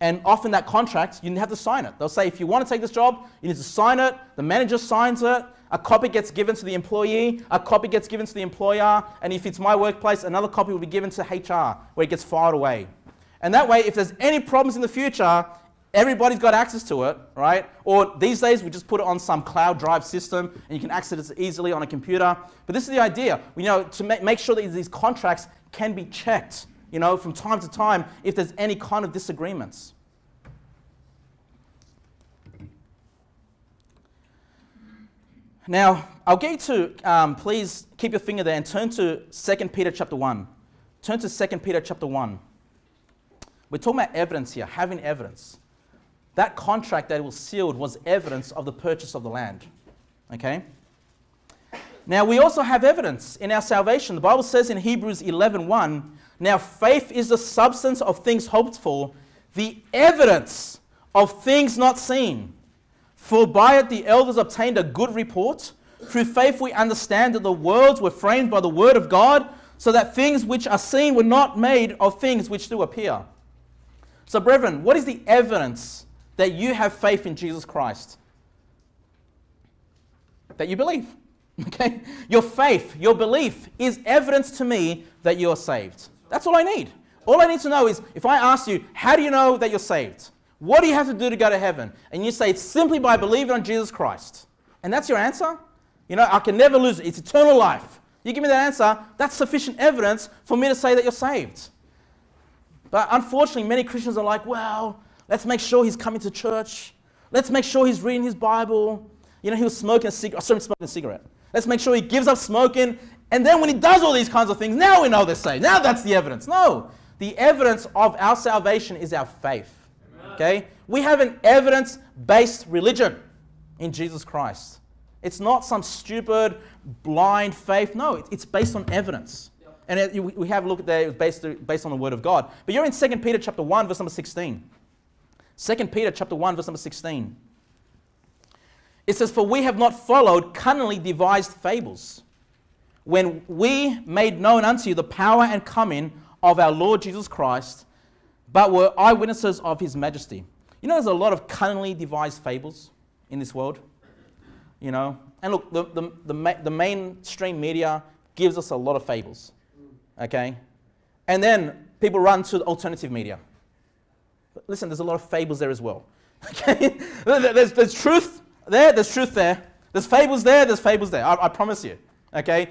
S1: And often that contract, you have to sign it. They'll say, if you want to take this job, you need to sign it. The manager signs it. A copy gets given to the employee, a copy gets given to the employer, and if it's my workplace, another copy will be given to HR where it gets filed away. And that way, if there's any problems in the future, everybody's got access to it, right? Or these days, we just put it on some cloud drive system and you can access it easily on a computer. But this is the idea, you know, to ma make sure that these contracts can be checked, you know, from time to time if there's any kind of disagreements. Now, I'll get you to um, please keep your finger there and turn to 2 Peter chapter 1. Turn to 2 Peter chapter 1. We're talking about evidence here, having evidence. That contract that was sealed was evidence of the purchase of the land. Okay? Now, we also have evidence in our salvation. The Bible says in Hebrews 11 1, now faith is the substance of things hoped for, the evidence of things not seen. For by it the elders obtained a good report. Through faith we understand that the worlds were framed by the word of God, so that things which are seen were not made of things which do appear. So, brethren, what is the evidence that you have faith in Jesus Christ? That you believe. [LAUGHS] Okay? Your faith, your belief is evidence to me that you are saved. That's all I need. All I need to know is if I ask you, how do you know that you're saved? What do you have to do to go to heaven? And you say, it's simply by believing on Jesus Christ. And that's your answer? You know, I can never lose it. It's eternal life. You give me that answer, that's sufficient evidence for me to say that you're saved. But unfortunately, many Christians are like, well, let's make sure he's coming to church. Let's make sure he's reading his Bible. You know, he was smoking a cigarette. I oh, saw him smoking a cigarette. Let's make sure he gives up smoking. And then when he does all these kinds of things, now we know they're saved. Now that's the evidence. No, the evidence of our salvation is our faith. Okay? We have an evidence based religion in Jesus Christ. It's not some stupid, blind faith. No, it's based on evidence. And it, we have a look at that, it's based, based on the Word of God. But you're in 2 Peter chapter 1, verse number 16. 2 Peter chapter 1, verse number 16. It says, For we have not followed cunningly devised fables, when we made known unto you the power and coming of our Lord Jesus Christ but were eyewitnesses of his majesty. You know, there's a lot of cunningly devised fables in this world. You know, and look, the, the, the, ma the mainstream media gives us a lot of fables. Okay? And then people run to alternative media. But listen, there's a lot of fables there as well. [LAUGHS] Okay? there's, there's truth there, there's truth there. There's fables there, there's fables there. I, I promise you. Okay?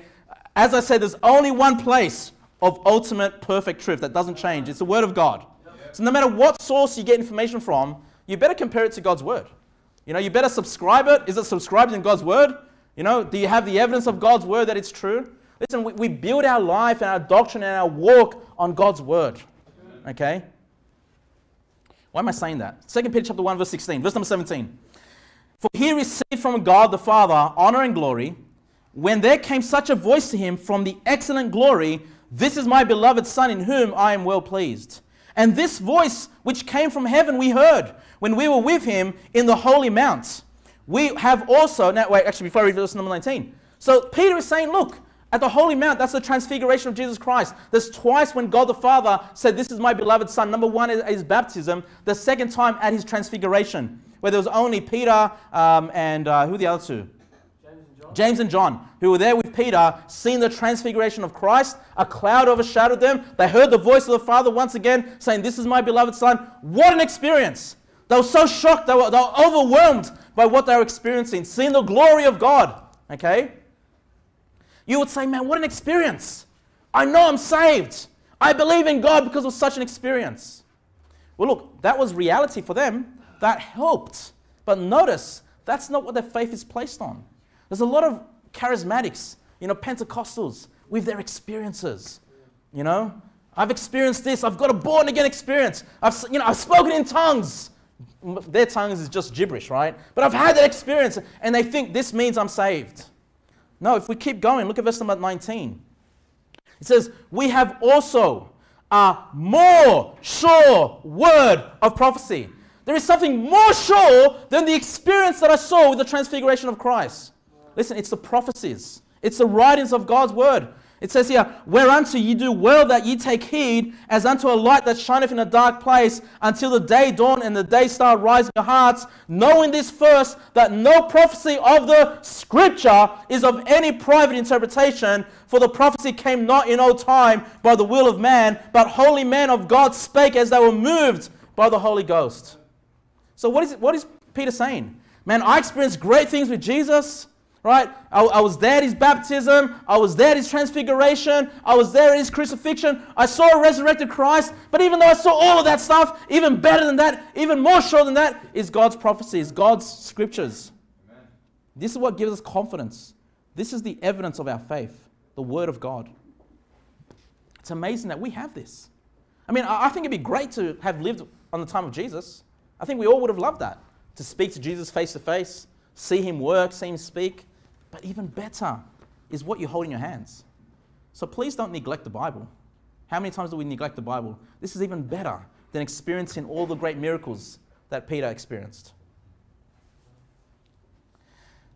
S1: As I said, there's only one place of ultimate perfect truth that doesn't change. It's the Word of God. So no matter what source you get information from, you better compare it to God's word. You know, you better subscribe it. Is it subscribed in God's word? You know, do you have the evidence of God's word that it's true? Listen, we, we build our life and our doctrine and our walk on God's word. Okay? Why am I saying that? 2 Peter chapter 1, verse 16, verse number 17. For he received from God the Father honor and glory, when there came such a voice to him from the excellent glory, This is my beloved Son in whom I am well pleased. And this voice which came from heaven we heard when we were with him in the holy mount. We have also, now wait, actually before I read verse number 19. So Peter is saying, look, at the Holy Mount, that's the transfiguration of Jesus Christ. There's twice when God the Father said, This is my beloved Son. Number one is his baptism, the second time at his transfiguration, where there was only Peter um, and uh, who the other two? James and John, who were there with Peter, seen the transfiguration of Christ. A cloud overshadowed them. They heard the voice of the Father once again saying, This is my beloved Son. What an experience! They were so shocked, they were, they were overwhelmed by what they were experiencing, seeing the glory of God. Okay? You would say, Man, what an experience! I know I'm saved. I believe in God because of such an experience. Well, look, that was reality for them. That helped. But notice, that's not what their faith is placed on. There's a lot of charismatics, you know, Pentecostals with their experiences. You know, I've experienced this. I've got a born again experience. I've, you know, I've spoken in tongues. Their tongues is just gibberish, right? But I've had that experience, and they think this means I'm saved. No, if we keep going, look at verse number 19. It says, We have also a more sure word of prophecy. There is something more sure than the experience that I saw with the transfiguration of Christ. Listen, it's the prophecies, it's the writings of God's word. It says here, Whereunto ye do well that ye take heed, as unto a light that shineth in a dark place, until the day dawn and the day star rise in your hearts, knowing this first, that no prophecy of the Scripture is of any private interpretation, for the prophecy came not in old time by the will of man, but holy men of God spake as they were moved by the Holy Ghost. So what is, what is Peter saying? Man, I experienced great things with Jesus right? I, I, was there at his baptism. I was there at his transfiguration. I was there at his crucifixion. I saw a resurrected Christ. But even though I saw all of that stuff, even better than that, even more sure than that, is God's prophecies, God's scriptures. Amen. This is what gives us confidence. This is the evidence of our faith, the Word of God. It's amazing that we have this. I mean, I, I think it'd be great to have lived on the time of Jesus. I think we all would have loved that to speak to Jesus face to face, see him work, see him speak. But even better is what you hold in your hands. So please don't neglect the Bible. How many times do we neglect the Bible? This is even better than experiencing all the great miracles that Peter experienced.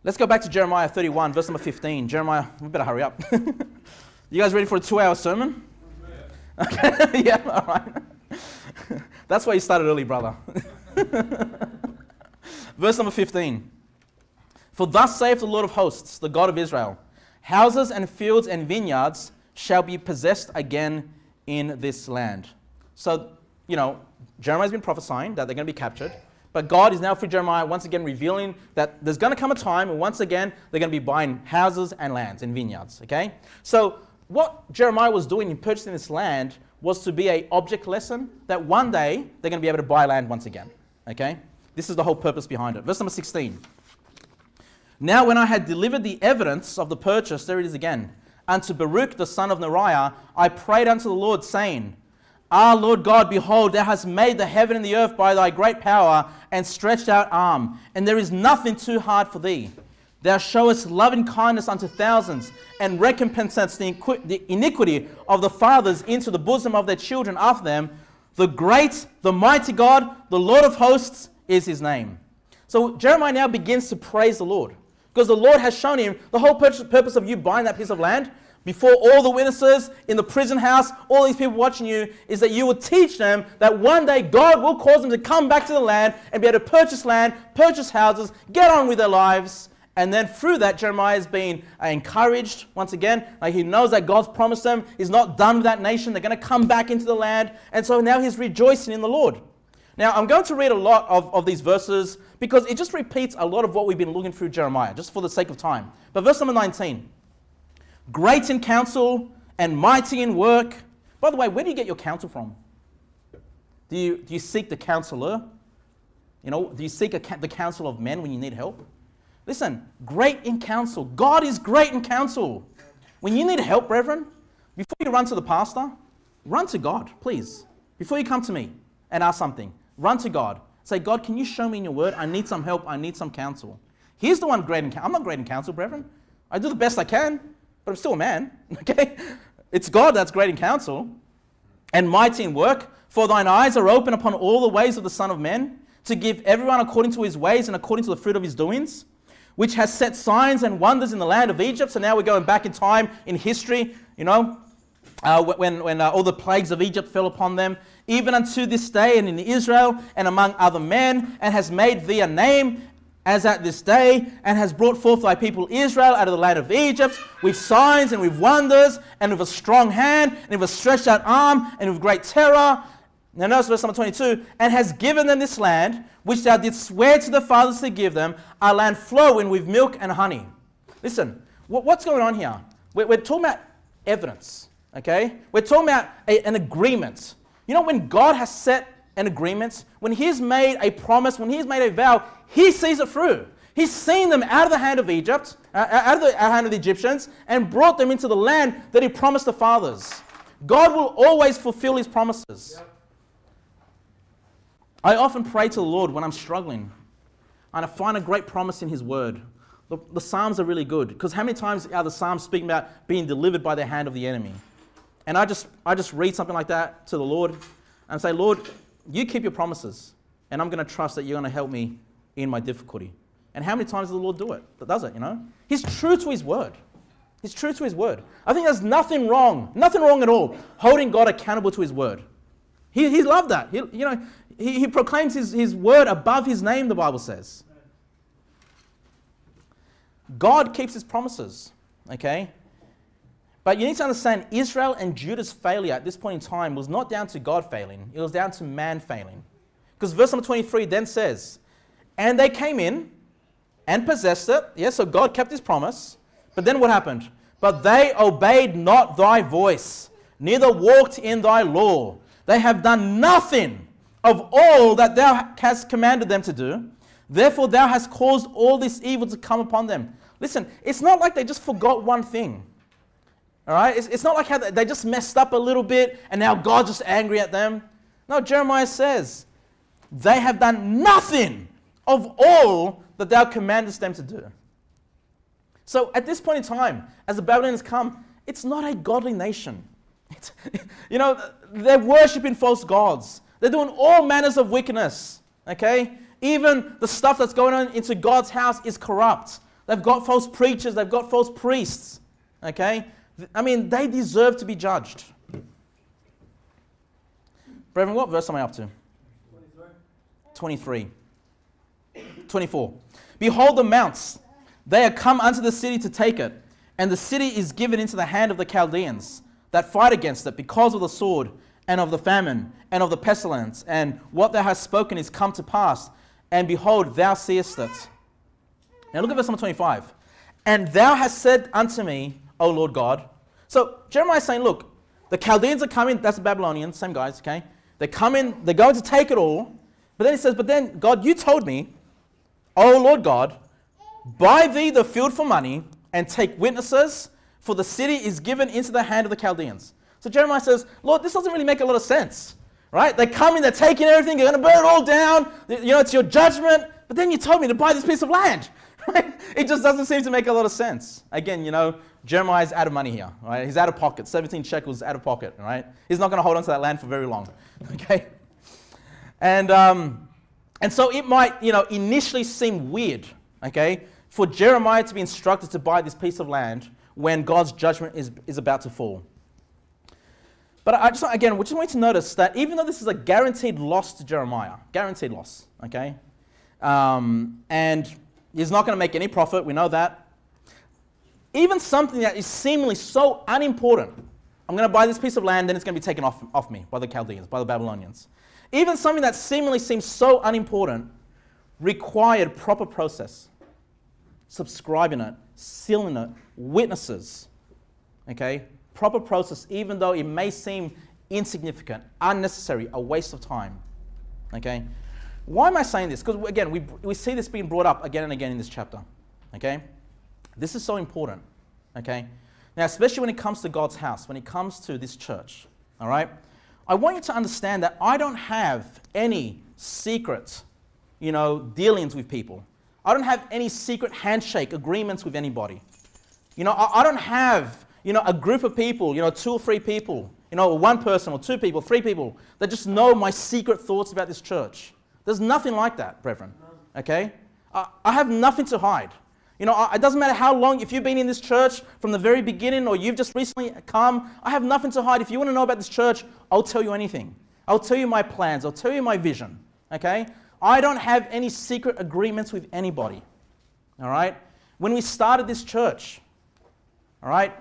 S1: Let's go back to Jeremiah 31, verse number 15. Jeremiah, we better hurry up. [LAUGHS] you guys ready for a two hour sermon? Okay, [LAUGHS] yeah, all right. [LAUGHS] That's why you started early, brother. verse number 15. For thus saith the Lord of hosts, the God of Israel Houses and fields and vineyards shall be possessed again in this land. So, you know, Jeremiah's been prophesying that they're going to be captured. But God is now through Jeremiah once again revealing that there's going to come a time, and once again, they're going to be buying houses and lands and vineyards. Okay? So, what Jeremiah was doing in purchasing this land was to be an object lesson that one day they're going to be able to buy land once again. Okay? This is the whole purpose behind it. Verse number 16. Now, when I had delivered the evidence of the purchase, there it is again, unto Baruch the son of Neriah, I prayed unto the Lord, saying, Ah, Lord God, behold, thou hast made the heaven and the earth by thy great power and stretched out arm, and there is nothing too hard for thee. Thou showest loving kindness unto thousands, and recompensest the, iniquity of the fathers into the bosom of their children after them. The great, the mighty God, the Lord of hosts is his name. So Jeremiah now begins to praise the Lord. Because the Lord has shown him the whole purpose of you buying that piece of land before all the witnesses in the prison house, all these people watching you, is that you will teach them that one day God will cause them to come back to the land and be able to purchase land, purchase houses, get on with their lives. And then through that, Jeremiah has been uh, encouraged once again. Like he knows that God's promised them, he's not done with that nation, they're going to come back into the land. And so now he's rejoicing in the Lord. Now, I'm going to read a lot of, of these verses because it just repeats a lot of what we've been looking through Jeremiah, just for the sake of time. But verse number 19 Great in counsel and mighty in work. By the way, where do you get your counsel from? Do you, do you seek the counselor? You know, do you seek a, the counsel of men when you need help? Listen, great in counsel. God is great in counsel. When you need help, brethren, before you run to the pastor, run to God, please. Before you come to me and ask something, Run to God. Say, God, can you show me in your word? I need some help. I need some counsel. He's the one great in counsel. I'm not great in counsel, brethren. I do the best I can, but I'm still a man. [LAUGHS] Okay? It's God that's great in counsel and mighty in work. For thine eyes are open upon all the ways of the Son of Man, to give everyone according to his ways and according to the fruit of his doings, which has set signs and wonders in the land of Egypt. So now we're going back in time in history, you know, uh, when, when uh, all the plagues of Egypt fell upon them even unto this day and in Israel and among other men, and has made thee a name as at this day, and has brought forth thy people Israel out of the land of Egypt with signs and with wonders, and with a strong hand, and with a stretched out arm, and with great terror. Now, notice verse number 22 and has given them this land which thou didst swear to the fathers to give them, a land flowing with milk and honey. Listen, what's going on here? We're, talking about evidence, okay? We're talking about an agreement. You know, when God has set an agreement, when He's made a promise, when He's made a vow, He sees it through. He's seen them out of the hand of Egypt, uh, uh out of the hand of the Egyptians, and brought them into the land that He promised the fathers. God will always fulfill His promises. Yep. I often pray to the Lord when I'm struggling, and I find a great promise in His Word. The, the Psalms are really good because how many times are the Psalms speaking about being delivered by the hand of the enemy? And I just, I just read something like that to the Lord and say, Lord, you keep your promises, and I'm going to trust that you're going to help me in my difficulty. And how many times does the Lord do it? That does it, you know? He's true to his word. He's true to his word. I think there's nothing wrong, nothing wrong at all, holding God accountable to his word. He, he loved that. He, you know, he, he proclaims his, his word above his name, the Bible says. God keeps his promises, okay? But you need to understand Israel and Judah's failure at this point in time was not down to God failing, it was down to man failing. Because verse number 23 then says, And they came in and possessed it. Yes, yeah, so God kept his promise. But then what happened? But they obeyed not thy voice, neither walked in thy law. They have done nothing of all that thou hast commanded them to do. Therefore, thou hast caused all this evil to come upon them. Listen, it's not like they just forgot one thing. All right? It's, it's not like how they just messed up a little bit and now God's just angry at them. No, Jeremiah says, they have done nothing of all that thou commandest them to do. So at this point in time, as the Babylonians come, it's not a godly nation. It's, [LAUGHS] you know, they're worshiping false gods. They're doing all manners of wickedness. Okay? Even the stuff that's going on into God's house is corrupt. They've got false preachers, they've got false priests. Okay? I mean, they deserve to be judged. Brethren, what verse am I up to? 23. 24. Behold the mounts. They are come unto the city to take it, and the city is given into the hand of the Chaldeans that fight against it because of the sword and of the famine and of the pestilence. And what thou hast spoken is come to pass, and behold, thou seest it. Now look at verse number 25. And thou hast said unto me, O oh, Lord God. So Jeremiah is saying, look, the Chaldeans are coming, that's the Babylonians, same guys, okay? They come in, they're going to take it all. But then he says, but then, God, you told me, O Lord God, buy thee the field for money and take witnesses, for the city is given into the hand of the Chaldeans. So Jeremiah says, Lord, this doesn't really make a lot of sense, right? They come in, they're taking everything, they're going to burn it all down. You know, it's your judgment. But then you told me to buy this piece of land. [LAUGHS] Right? It just doesn't seem to make a lot of sense. Again, you know, Jeremiah's out of money here, right? He's out of pocket. 17 shekels out of pocket, right? He's not going to hold on to that land for very long, [LAUGHS] okay? And, um, and so it might, you know, initially seem weird, okay, for Jeremiah to be instructed to buy this piece of land when God's judgment is, is about to fall. But I just, again, we just want you to notice that even though this is a guaranteed loss to Jeremiah, guaranteed loss, okay? Um, and he's not going to make any profit, we know that even something that is seemingly so unimportant. I'm going to buy this piece of land, then it's going to be taken off, off me by the Chaldeans, by the Babylonians. Even something that seemingly seems so unimportant required proper process. Subscribing it, sealing it, witnesses. Okay? Proper process, even though it may seem insignificant, unnecessary, a waste of time. Okay? Why am I saying this? Because again, we, we see this being brought up again and again in this chapter. Okay? This is so important, okay? Now, especially when it comes to God's house, when it comes to this church, all right? I want you to understand that I don't have any secret, you know, dealings with people. I don't have any secret handshake agreements with anybody. You know, I, I don't have, you know, a group of people, you know, two or three people, you know, one person or two people, three people that just know my secret thoughts about this church. There's nothing like that, brethren, okay? I, I have nothing to hide. You know, it doesn't matter how long, if you've been in this church from the very beginning or you've just recently come, I have nothing to hide. If you want to know about this church, I'll tell you anything. I'll tell you my plans. I'll tell you my vision. Okay? I don't have any secret agreements with anybody. All right? When we started this church, all right,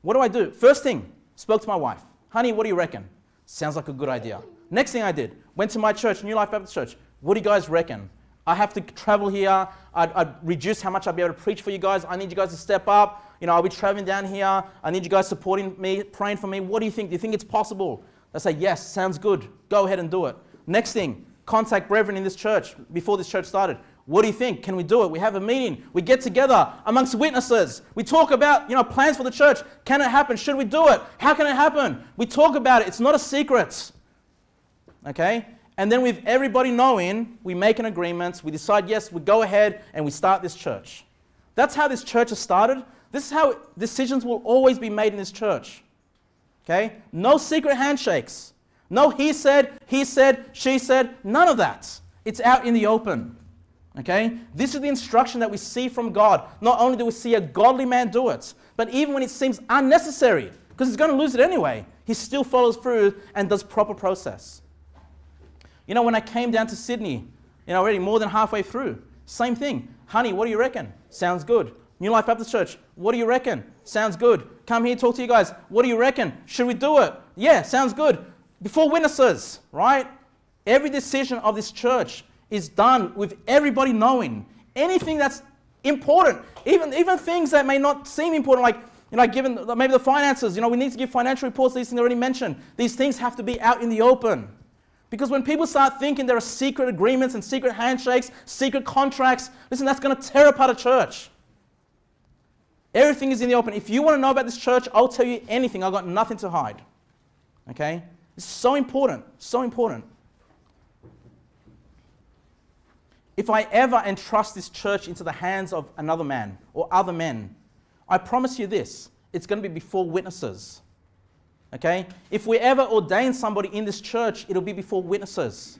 S1: what do I do? First thing, spoke to my wife. Honey, what do you reckon? Sounds like a good idea. Next thing I did, went to my church, New Life Baptist Church. What do you guys reckon? I have to travel here. I'd, I'd, reduce how much I'd be able to preach for you guys. I need you guys to step up. You know, I'll be traveling down here. I need you guys supporting me, praying for me. What do you think? Do you think it's possible? They say, yes, sounds good. Go ahead and do it. Next thing, contact brethren in this church before this church started. What do you think? Can we do it? We have a meeting. We get together amongst witnesses. We talk about, you know, plans for the church. Can it happen? Should we do it? How can it happen? We talk about it. It's not a secret. Okay? And then with everybody knowing, we make an agreement, we decide, yes, we go ahead and we start this church. That's how this church has started. This is how decisions will always be made in this church. Okay? No secret handshakes. No he said, he said, she said, none of that. It's out in the open. Okay? This is the instruction that we see from God. Not only do we see a godly man do it, but even when it seems unnecessary, because he's going to lose it anyway, he still follows through and does proper process. You know, when I came down to Sydney, you know, already more than halfway through, same thing. Honey, what do you reckon? Sounds good. New Life Baptist Church, what do you reckon? Sounds good. Come here, talk to you guys. What do you reckon? Should we do it? Yeah, sounds good. Before witnesses, right? Every decision of this church is done with everybody knowing. Anything that's important, even, even things that may not seem important, like you know, given maybe the finances, you know, we need to give financial reports, these things already mentioned. These things have to be out in the open. Because when people start thinking there are secret agreements and secret handshakes, secret contracts, listen, that's going to tear apart a church. Everything is in the open. If you want to know about this church, I'll tell you anything. I've got nothing to hide. Okay? It's so important. So important. If I ever entrust this church into the hands of another man or other men, I promise you this it's going to be before witnesses. Okay? If we ever ordain somebody in this church, it'll be before witnesses.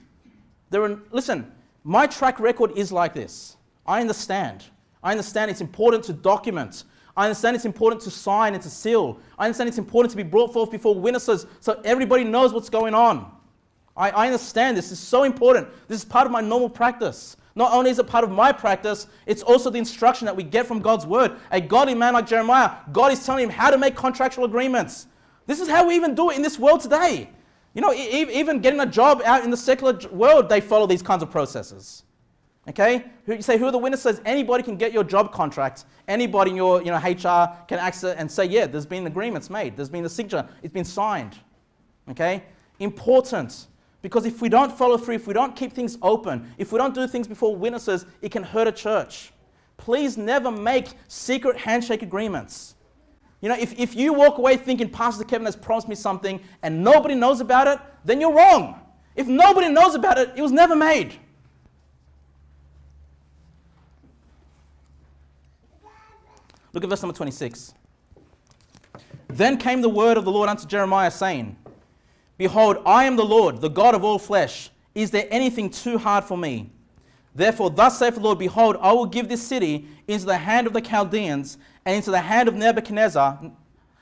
S1: There are, listen, my track record is like this. I understand. I understand it's important to document. I understand it's important to sign and to seal. I understand it's important to be brought forth before witnesses so everybody knows what's going on. I, I understand this. this is so important. This is part of my normal practice. Not only is it part of my practice, it's also the instruction that we get from God's word. A godly man like Jeremiah, God is telling him how to make contractual agreements. This is how we even do it in this world today. You know, e even getting a job out in the secular world, they follow these kinds of processes. Okay? Who, you say, who are the witnesses? Anybody can get your job contract. Anybody in your you know, HR can access and say, yeah, there's been agreements made. There's been a signature. It's been signed. Okay? Important. Because if we don't follow through, if we don't keep things open, if we don't do things before witnesses, it can hurt a church. Please never make secret handshake agreements. You know, if, if you walk away thinking Pastor Kevin has promised me something and nobody knows about it, then you're wrong. If nobody knows about it, it was never made. Look at verse number 26. Then came the word of the Lord unto Jeremiah, saying, Behold, I am the Lord, the God of all flesh. Is there anything too hard for me? Therefore, thus saith the Lord, Behold, I will give this city into the hand of the Chaldeans, and into the hand of Nebuchadnezzar,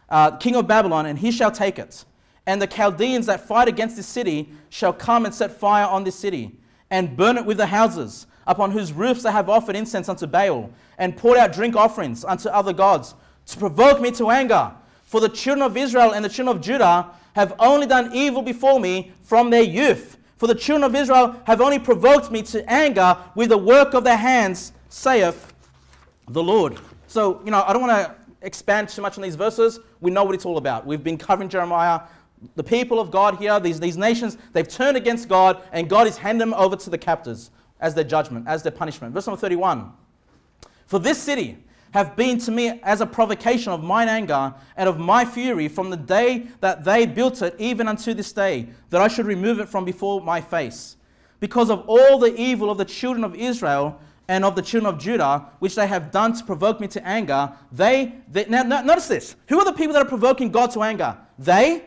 S1: uh, king of Babylon, and he shall take it. And the Chaldeans that fight against this city shall come and set fire on this city, and burn it with the houses, upon whose roofs they have offered incense unto Baal, and poured out drink offerings unto other gods, to provoke me to anger. For the children of Israel and the children of Judah have only done evil before me from their youth. For the children of Israel have only provoked me to anger with the work of their hands, saith the Lord. So, you know, I don't want to expand too much on these verses. We know what it's all about. We've been covering Jeremiah. The people of God here, these, these nations, they've turned against God, and God is handing them over to the captors as their judgment, as their punishment. Verse number 31. For this city have been to me as a provocation of mine anger and of my fury from the day that they built it, even unto this day, that I should remove it from before my face. Because of all the evil of the children of Israel, and of the children of Judah, which they have done to provoke me to anger. They, they now notice this. Who are the people that are provoking God to anger? They,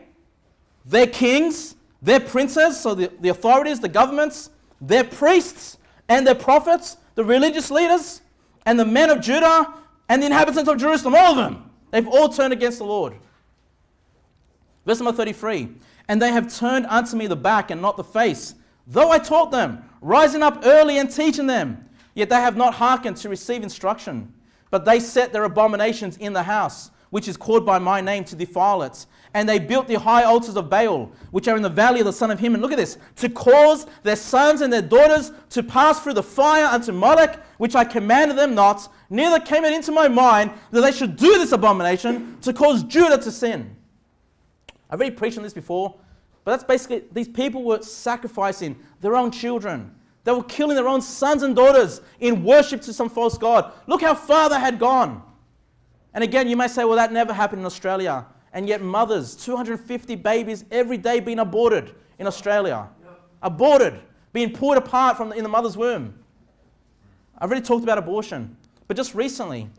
S1: their kings, their princes, so the, the authorities, the governments, their priests, and their prophets, the religious leaders, and the men of Judah, and the inhabitants of Jerusalem, all of them. They've all turned against the Lord. Verse number 33 And they have turned unto me the back and not the face, though I taught them, rising up early and teaching them. Yet they have not hearkened to receive instruction, but they set their abominations in the house, which is called by my name, to defile it. And they built the high altars of Baal, which are in the valley of the son of Hinnom. Look at this to cause their sons and their daughters to pass through the fire unto Moloch, which I commanded them not. Neither came it into my mind that they should do this abomination to cause Judah to sin. I've already preached on this before, but that's basically these people were sacrificing their own children they were killing their own sons and daughters in worship to some false god. Look how far they had gone. And again, you may say, well, that never happened in Australia. And yet, mothers, 250 babies every day being aborted in Australia. Yep. Aborted, being pulled apart from the, in the mother's womb. I've already talked about abortion, but just recently,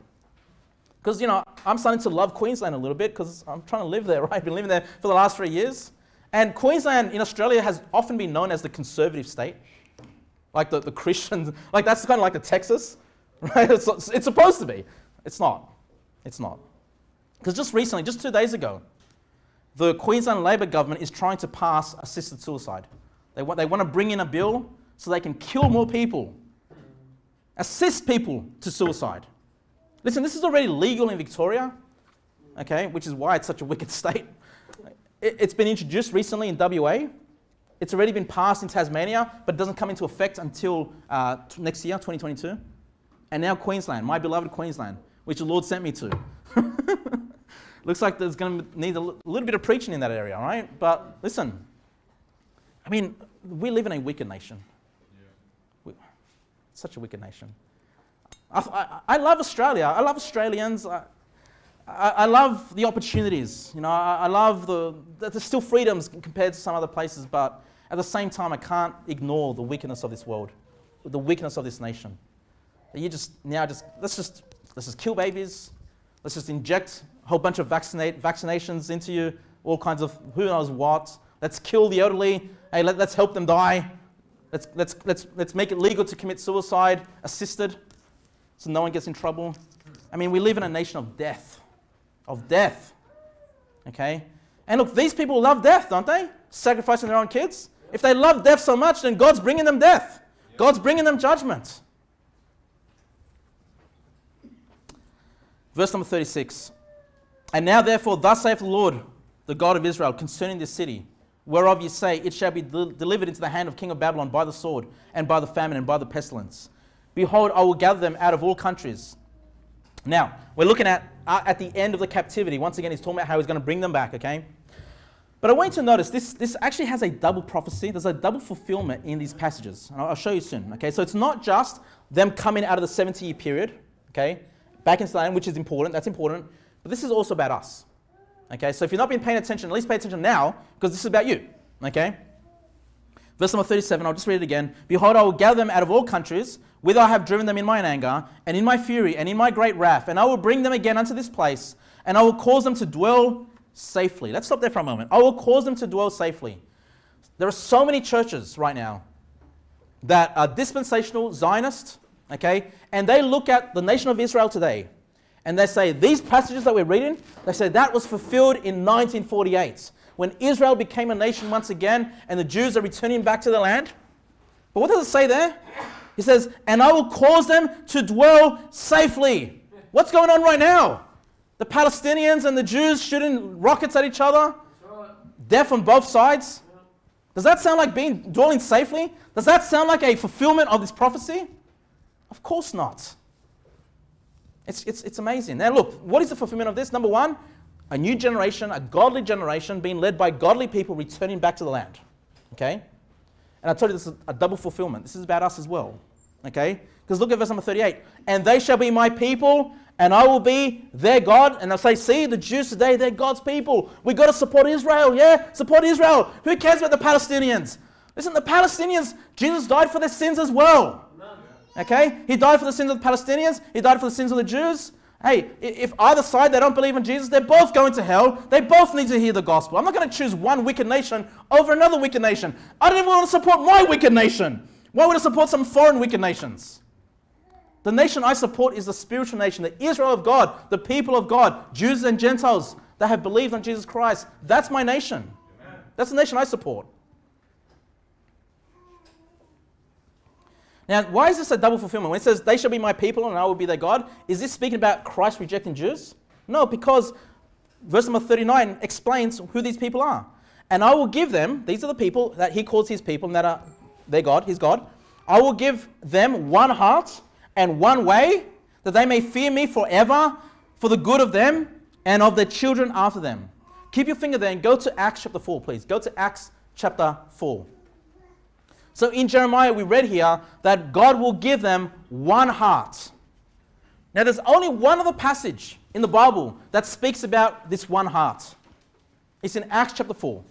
S1: because you know, I'm starting to love Queensland a little bit because I'm trying to live there, [LAUGHS] right? I've been living there for the last three years. And Queensland in Australia has often been known as the conservative state like the, the Christians, like that's kind of like the Texas, [LAUGHS] right? It's, it's supposed to be. It's not. It's not. Because just recently, just two days ago, the Queensland Labor government is trying to pass assisted suicide. They want, they want to bring in a bill so they can kill more people, assist people to suicide. Listen, this is already legal in Victoria, okay, which is why it's such a wicked [LAUGHS] state. It, has been introduced recently in WA, it's already been passed in Tasmania, but it doesn't come into effect until uh, next year, 2022. And now Queensland, my beloved Queensland, which the Lord sent me to. [LAUGHS] Looks like there's going to need a little bit of preaching in that area, right? But listen, I mean, we live in a wicked nation. Yeah. We, such a wicked nation. I, I, I, love Australia. I love Australians. I, I love the opportunities. You know, I, love the, there's still freedoms compared to some other places, but at the same time, I can't ignore the wickedness of this world, the wickedness of this nation. You just now just let's just let's just kill babies, let's just inject a whole bunch of vaccinate, vaccinations into you, all kinds of who knows what. Let's kill the elderly. Hey, let, us help them die. Let's, let's, let's, let's make it legal to commit suicide assisted so no one gets in trouble. I mean, we live in a nation of death, of death. Okay? And look, these people love death, don't they? Sacrificing their own kids. If they love death so much, then God's bringing them death. God's bringing them judgment. Verse number 36. And now, therefore, thus saith the Lord, the God of Israel, concerning this city, whereof ye say, It shall be del delivered into the hand of king of Babylon by the sword, and by the famine, and by the pestilence. Behold, I will gather them out of all countries. Now, we're looking at uh, at the end of the captivity. Once again, he's talking about how he's going to bring them back, okay? But I want you to notice this, this actually has a double prophecy. There's a double fulfillment in these passages. I'll, I'll show you soon. Okay, so it's not just them coming out of the 70 year period, okay, back into the land, which is important. That's important. But this is also about us. Okay, so if you are not been paying attention, at least pay attention now because this is about you. Okay? Verse number 37, I'll just read it again. Behold, I will gather them out of all countries, whither I have driven them in mine anger, and in my fury, and in my great wrath, and I will bring them again unto this place, and I will cause them to dwell safely. Let's stop there for a moment. I will cause them to dwell safely. There are so many churches right now that are dispensational Zionist, okay, and they look at the nation of Israel today and they say, these passages that we're reading, they say that was fulfilled in 1948 when Israel became a nation once again and the Jews are returning back to the land. But what does it say there? He says, and I will cause them to dwell safely. What's going on right now? The Palestinians and the Jews shooting rockets at each other, death on both sides. Does that sound like being dwelling safely? Does that sound like a fulfillment of this prophecy? Of course not. It's, it's, it's amazing. Now, look, what is the fulfillment of this? Number one, a new generation, a godly generation being led by godly people returning back to the land. Okay? And I told you this is a double fulfillment. This is about us as well. Okay? Because look at verse number 38. And they shall be my people, and I will be their God. And I say, see, the Jews today, they're God's people. we got to support Israel. Yeah, support Israel. Who cares about the Palestinians? Listen, the Palestinians, Jesus died for their sins as well. Okay? He died for the sins of the Palestinians. He died for the sins of the Jews. Hey, if either side they don't believe in Jesus, they're both going to hell. They both need to hear the gospel. I'm not going to choose one wicked nation over another wicked nation. I don't even want to support my wicked nation. Why would I support some foreign wicked nations? The nation I support is the spiritual nation, the Israel of God, the people of God, Jews and Gentiles that have believed on Jesus Christ. That's my nation. Amen. That's the nation I support. Now, why is this a double fulfillment? When it says, they shall be my people and I will be their God, is this speaking about Christ rejecting Jews? No, because verse number 39 explains who these people are. And I will give them, these are the people that he calls his people and that are their God, his God. I will give them one heart and one way, that they may fear me forever for the good of them and of their children after them. Keep your finger there and go to Acts chapter 4, please. Go to Acts chapter 4. So in Jeremiah, we read here that God will give them one heart. Now, there's only one other passage in the Bible that speaks about this one heart. It's in Acts chapter 4.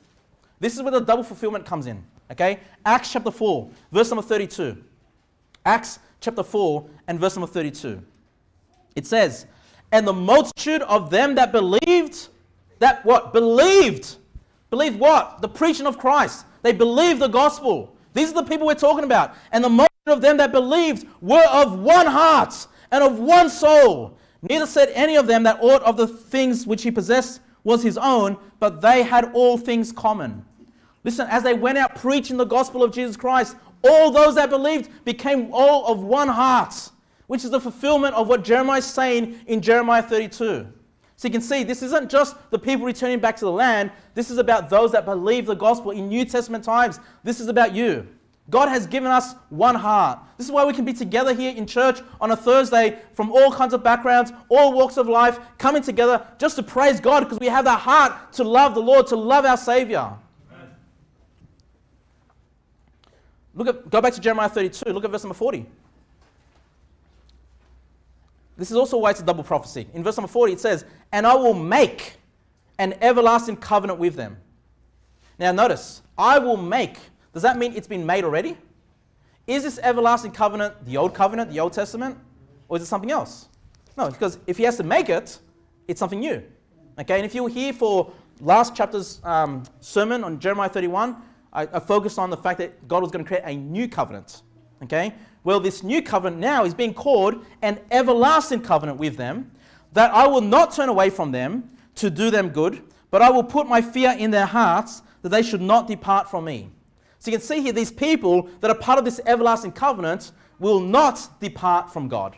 S1: This is where the double fulfillment comes in. Okay? Acts chapter 4, verse number 32. Acts chapter 4 and verse number 32. It says, And the multitude of them that believed, that what? Believed. Believed what? The preaching of Christ. They believed the gospel. These are the people we're talking about. And the multitude of them that believed were of one heart and of one soul. Neither said any of them that aught of the things which he possessed was his own, but they had all things common. Listen, as they went out preaching the gospel of Jesus Christ, all those that believed became all of one heart, which is the fulfillment of what Jeremiah is saying in Jeremiah 32. So you can see this isn't just the people returning back to the land. This is about those that believe the gospel in New Testament times. This is about you. God has given us one heart. This is why we can be together here in church on a Thursday from all kinds of backgrounds, all walks of life, coming together just to praise God because we have that heart to love the Lord, to love our Savior. Look at, go back to Jeremiah 32, look at verse number 40. This is also why it's a double prophecy. In verse number 40, it says, And I will make an everlasting covenant with them. Now, notice, I will make. Does that mean it's been made already? Is this everlasting covenant the Old Covenant, the Old Testament, or is it something else? No, because if he has to make it, it's something new. Okay, and if you were here for last chapter's um, sermon on Jeremiah 31, I, I focused on the fact that God was going to create a new covenant. Okay? Well, this new covenant now is being called an everlasting covenant with them, that I will not turn away from them to do them good, but I will put my fear in their hearts that they should not depart from me. So you can see here, these people that are part of this everlasting covenant will not depart from God.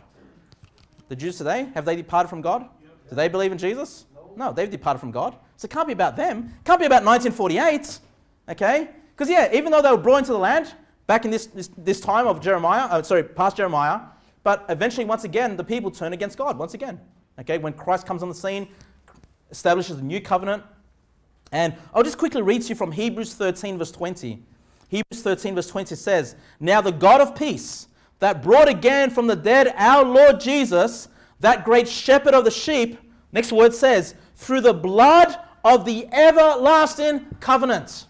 S1: The Jews today, have they departed from God? Do they believe in Jesus? No, they've departed from God. So it can't be about them. It can't be about 1948. Okay? Because yeah, even though they were brought into the land back in this, this, this time of Jeremiah, uh, sorry, past Jeremiah, but eventually, once again, the people turn against God, once again. Okay, when Christ comes on the scene, establishes a new covenant. And I'll just quickly read to you from Hebrews 13, verse 20. Hebrews 13, verse 20 says, Now the God of peace, that brought again from the dead our Lord Jesus, that great shepherd of the sheep, next word says, through the blood of the everlasting covenant.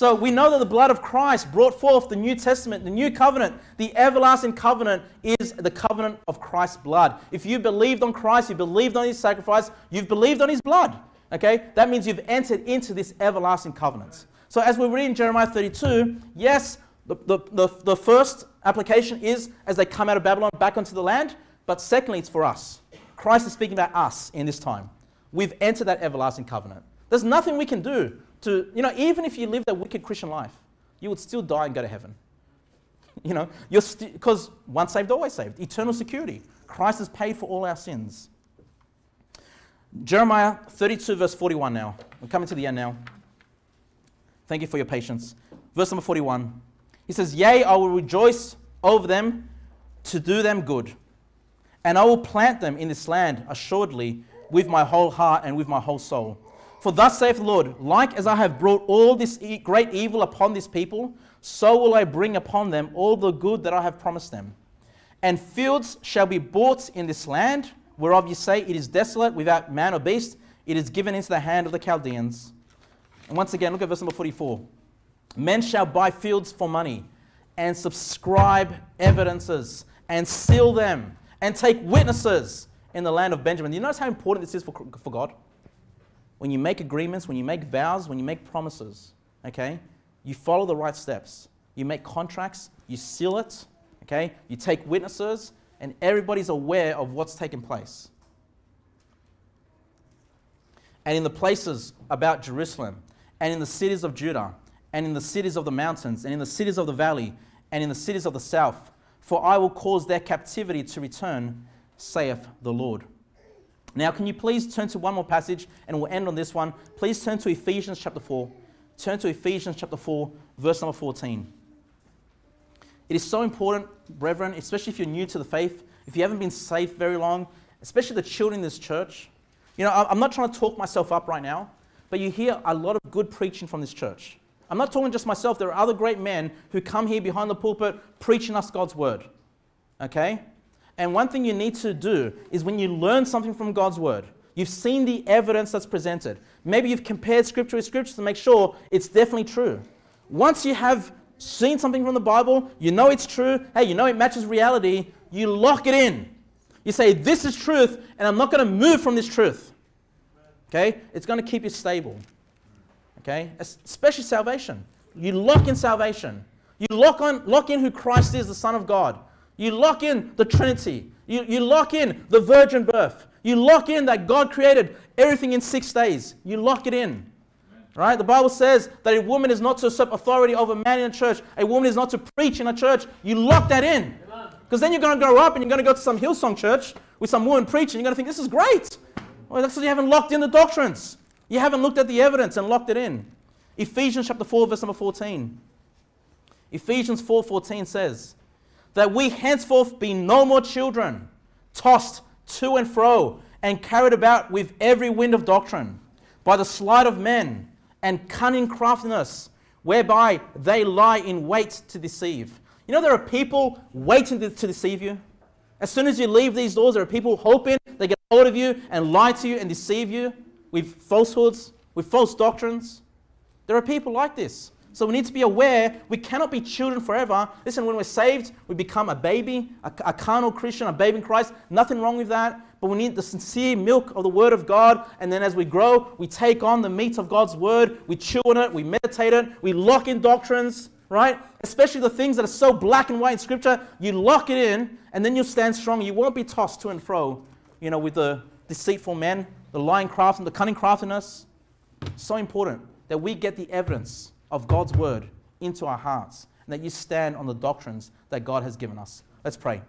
S1: So we know that the blood of Christ brought forth the New Testament, the new covenant. The everlasting covenant is the covenant of Christ's blood. If you believed on Christ, you believed on his sacrifice, you've believed on his blood. Okay? That means you've entered into this everlasting covenant. So as we read in Jeremiah 32, yes, the, the, the, the first application is as they come out of Babylon back onto the land, but secondly, it's for us. Christ is speaking about us in this time. We've entered that everlasting covenant. There's nothing we can do to, you know, even if you lived a wicked Christian life, you would still die and go to heaven. [LAUGHS] You know, you're because once saved, always saved. Eternal security. Christ has paid for all our sins. Jeremiah 32, verse 41 now. We're coming to the end now. Thank you for your patience. Verse number 41. He says, Yea, I will rejoice over them to do them good, and I will plant them in this land assuredly with my whole heart and with my whole soul. For thus saith the Lord, like as I have brought all this e great evil upon this people, so will I bring upon them all the good that I have promised them. And fields shall be bought in this land, whereof you say it is desolate without man or beast, it is given into the hand of the Chaldeans. And once again, look at verse number 44. Men shall buy fields for money, and subscribe evidences, and seal them, and take witnesses in the land of Benjamin. Do you notice how important this is for, for God? when you make agreements, when you make vows, when you make promises, okay, you follow the right steps. You make contracts, you seal it, okay, you take witnesses, and everybody's aware of what's taken place. And in the places about Jerusalem, and in the cities of Judah, and in the cities of the mountains, and in the cities of the valley, and in the cities of the south, for I will cause their captivity to return, saith the Lord. Now, can you please turn to one more passage and we'll end on this one? Please turn to Ephesians chapter 4. Turn to Ephesians chapter 4, verse number 14. It is so important, brethren, especially if you're new to the faith, if you haven't been saved very long, especially the children in this church. You know, I'm not trying to talk myself up right now, but you hear a lot of good preaching from this church. I'm not talking just myself, there are other great men who come here behind the pulpit preaching us God's word. Okay? And one thing you need to do is when you learn something from God's word, you've seen the evidence that's presented. Maybe you've compared scripture with scripture to make sure it's definitely true. Once you have seen something from the Bible, you know it's true, hey, you know it matches reality, you lock it in. You say, This is truth, and I'm not going to move from this truth. Okay? It's going to keep you stable. Okay? Especially salvation. You lock in salvation. You lock, on, lock in who Christ is, the Son of God. You lock in the Trinity. You, you lock in the virgin birth. You lock in that God created everything in six days. You lock it in. Right? The Bible says that a woman is not to usurp authority over a man in a church. A woman is not to preach in a church. You lock that in. Because then you're going to grow up and you're going to go to some Hillsong church with some woman preaching. You're going to think, this is great. Well, that's because you haven't locked in the doctrines. You haven't looked at the evidence and locked it in. Ephesians chapter 4, verse number 14. Ephesians 4.14 says, that we henceforth be no more children, tossed to and fro and carried about with every wind of doctrine, by the sleight of men and cunning craftiness, whereby they lie in wait to deceive. You know, there are people waiting to, deceive you. As soon as you leave these doors, there are people hoping they get hold of you and lie to you and deceive you with falsehoods, with false doctrines. There are people like this. So we need to be aware we cannot be children forever. Listen, when we're saved, we become a baby, a, a, carnal Christian, a baby in Christ. Nothing wrong with that. But we need the sincere milk of the Word of God. And then as we grow, we take on the meat of God's Word. We chew on it, we meditate it, we lock in doctrines, right? Especially the things that are so black and white in Scripture. You lock it in, and then you'll stand strong. You won't be tossed to and fro, you know, with the deceitful men, the lying craft, and the cunning craftiness. So important that we get the evidence of God's word into our hearts and that you stand on the doctrines that God has given us. Let's pray.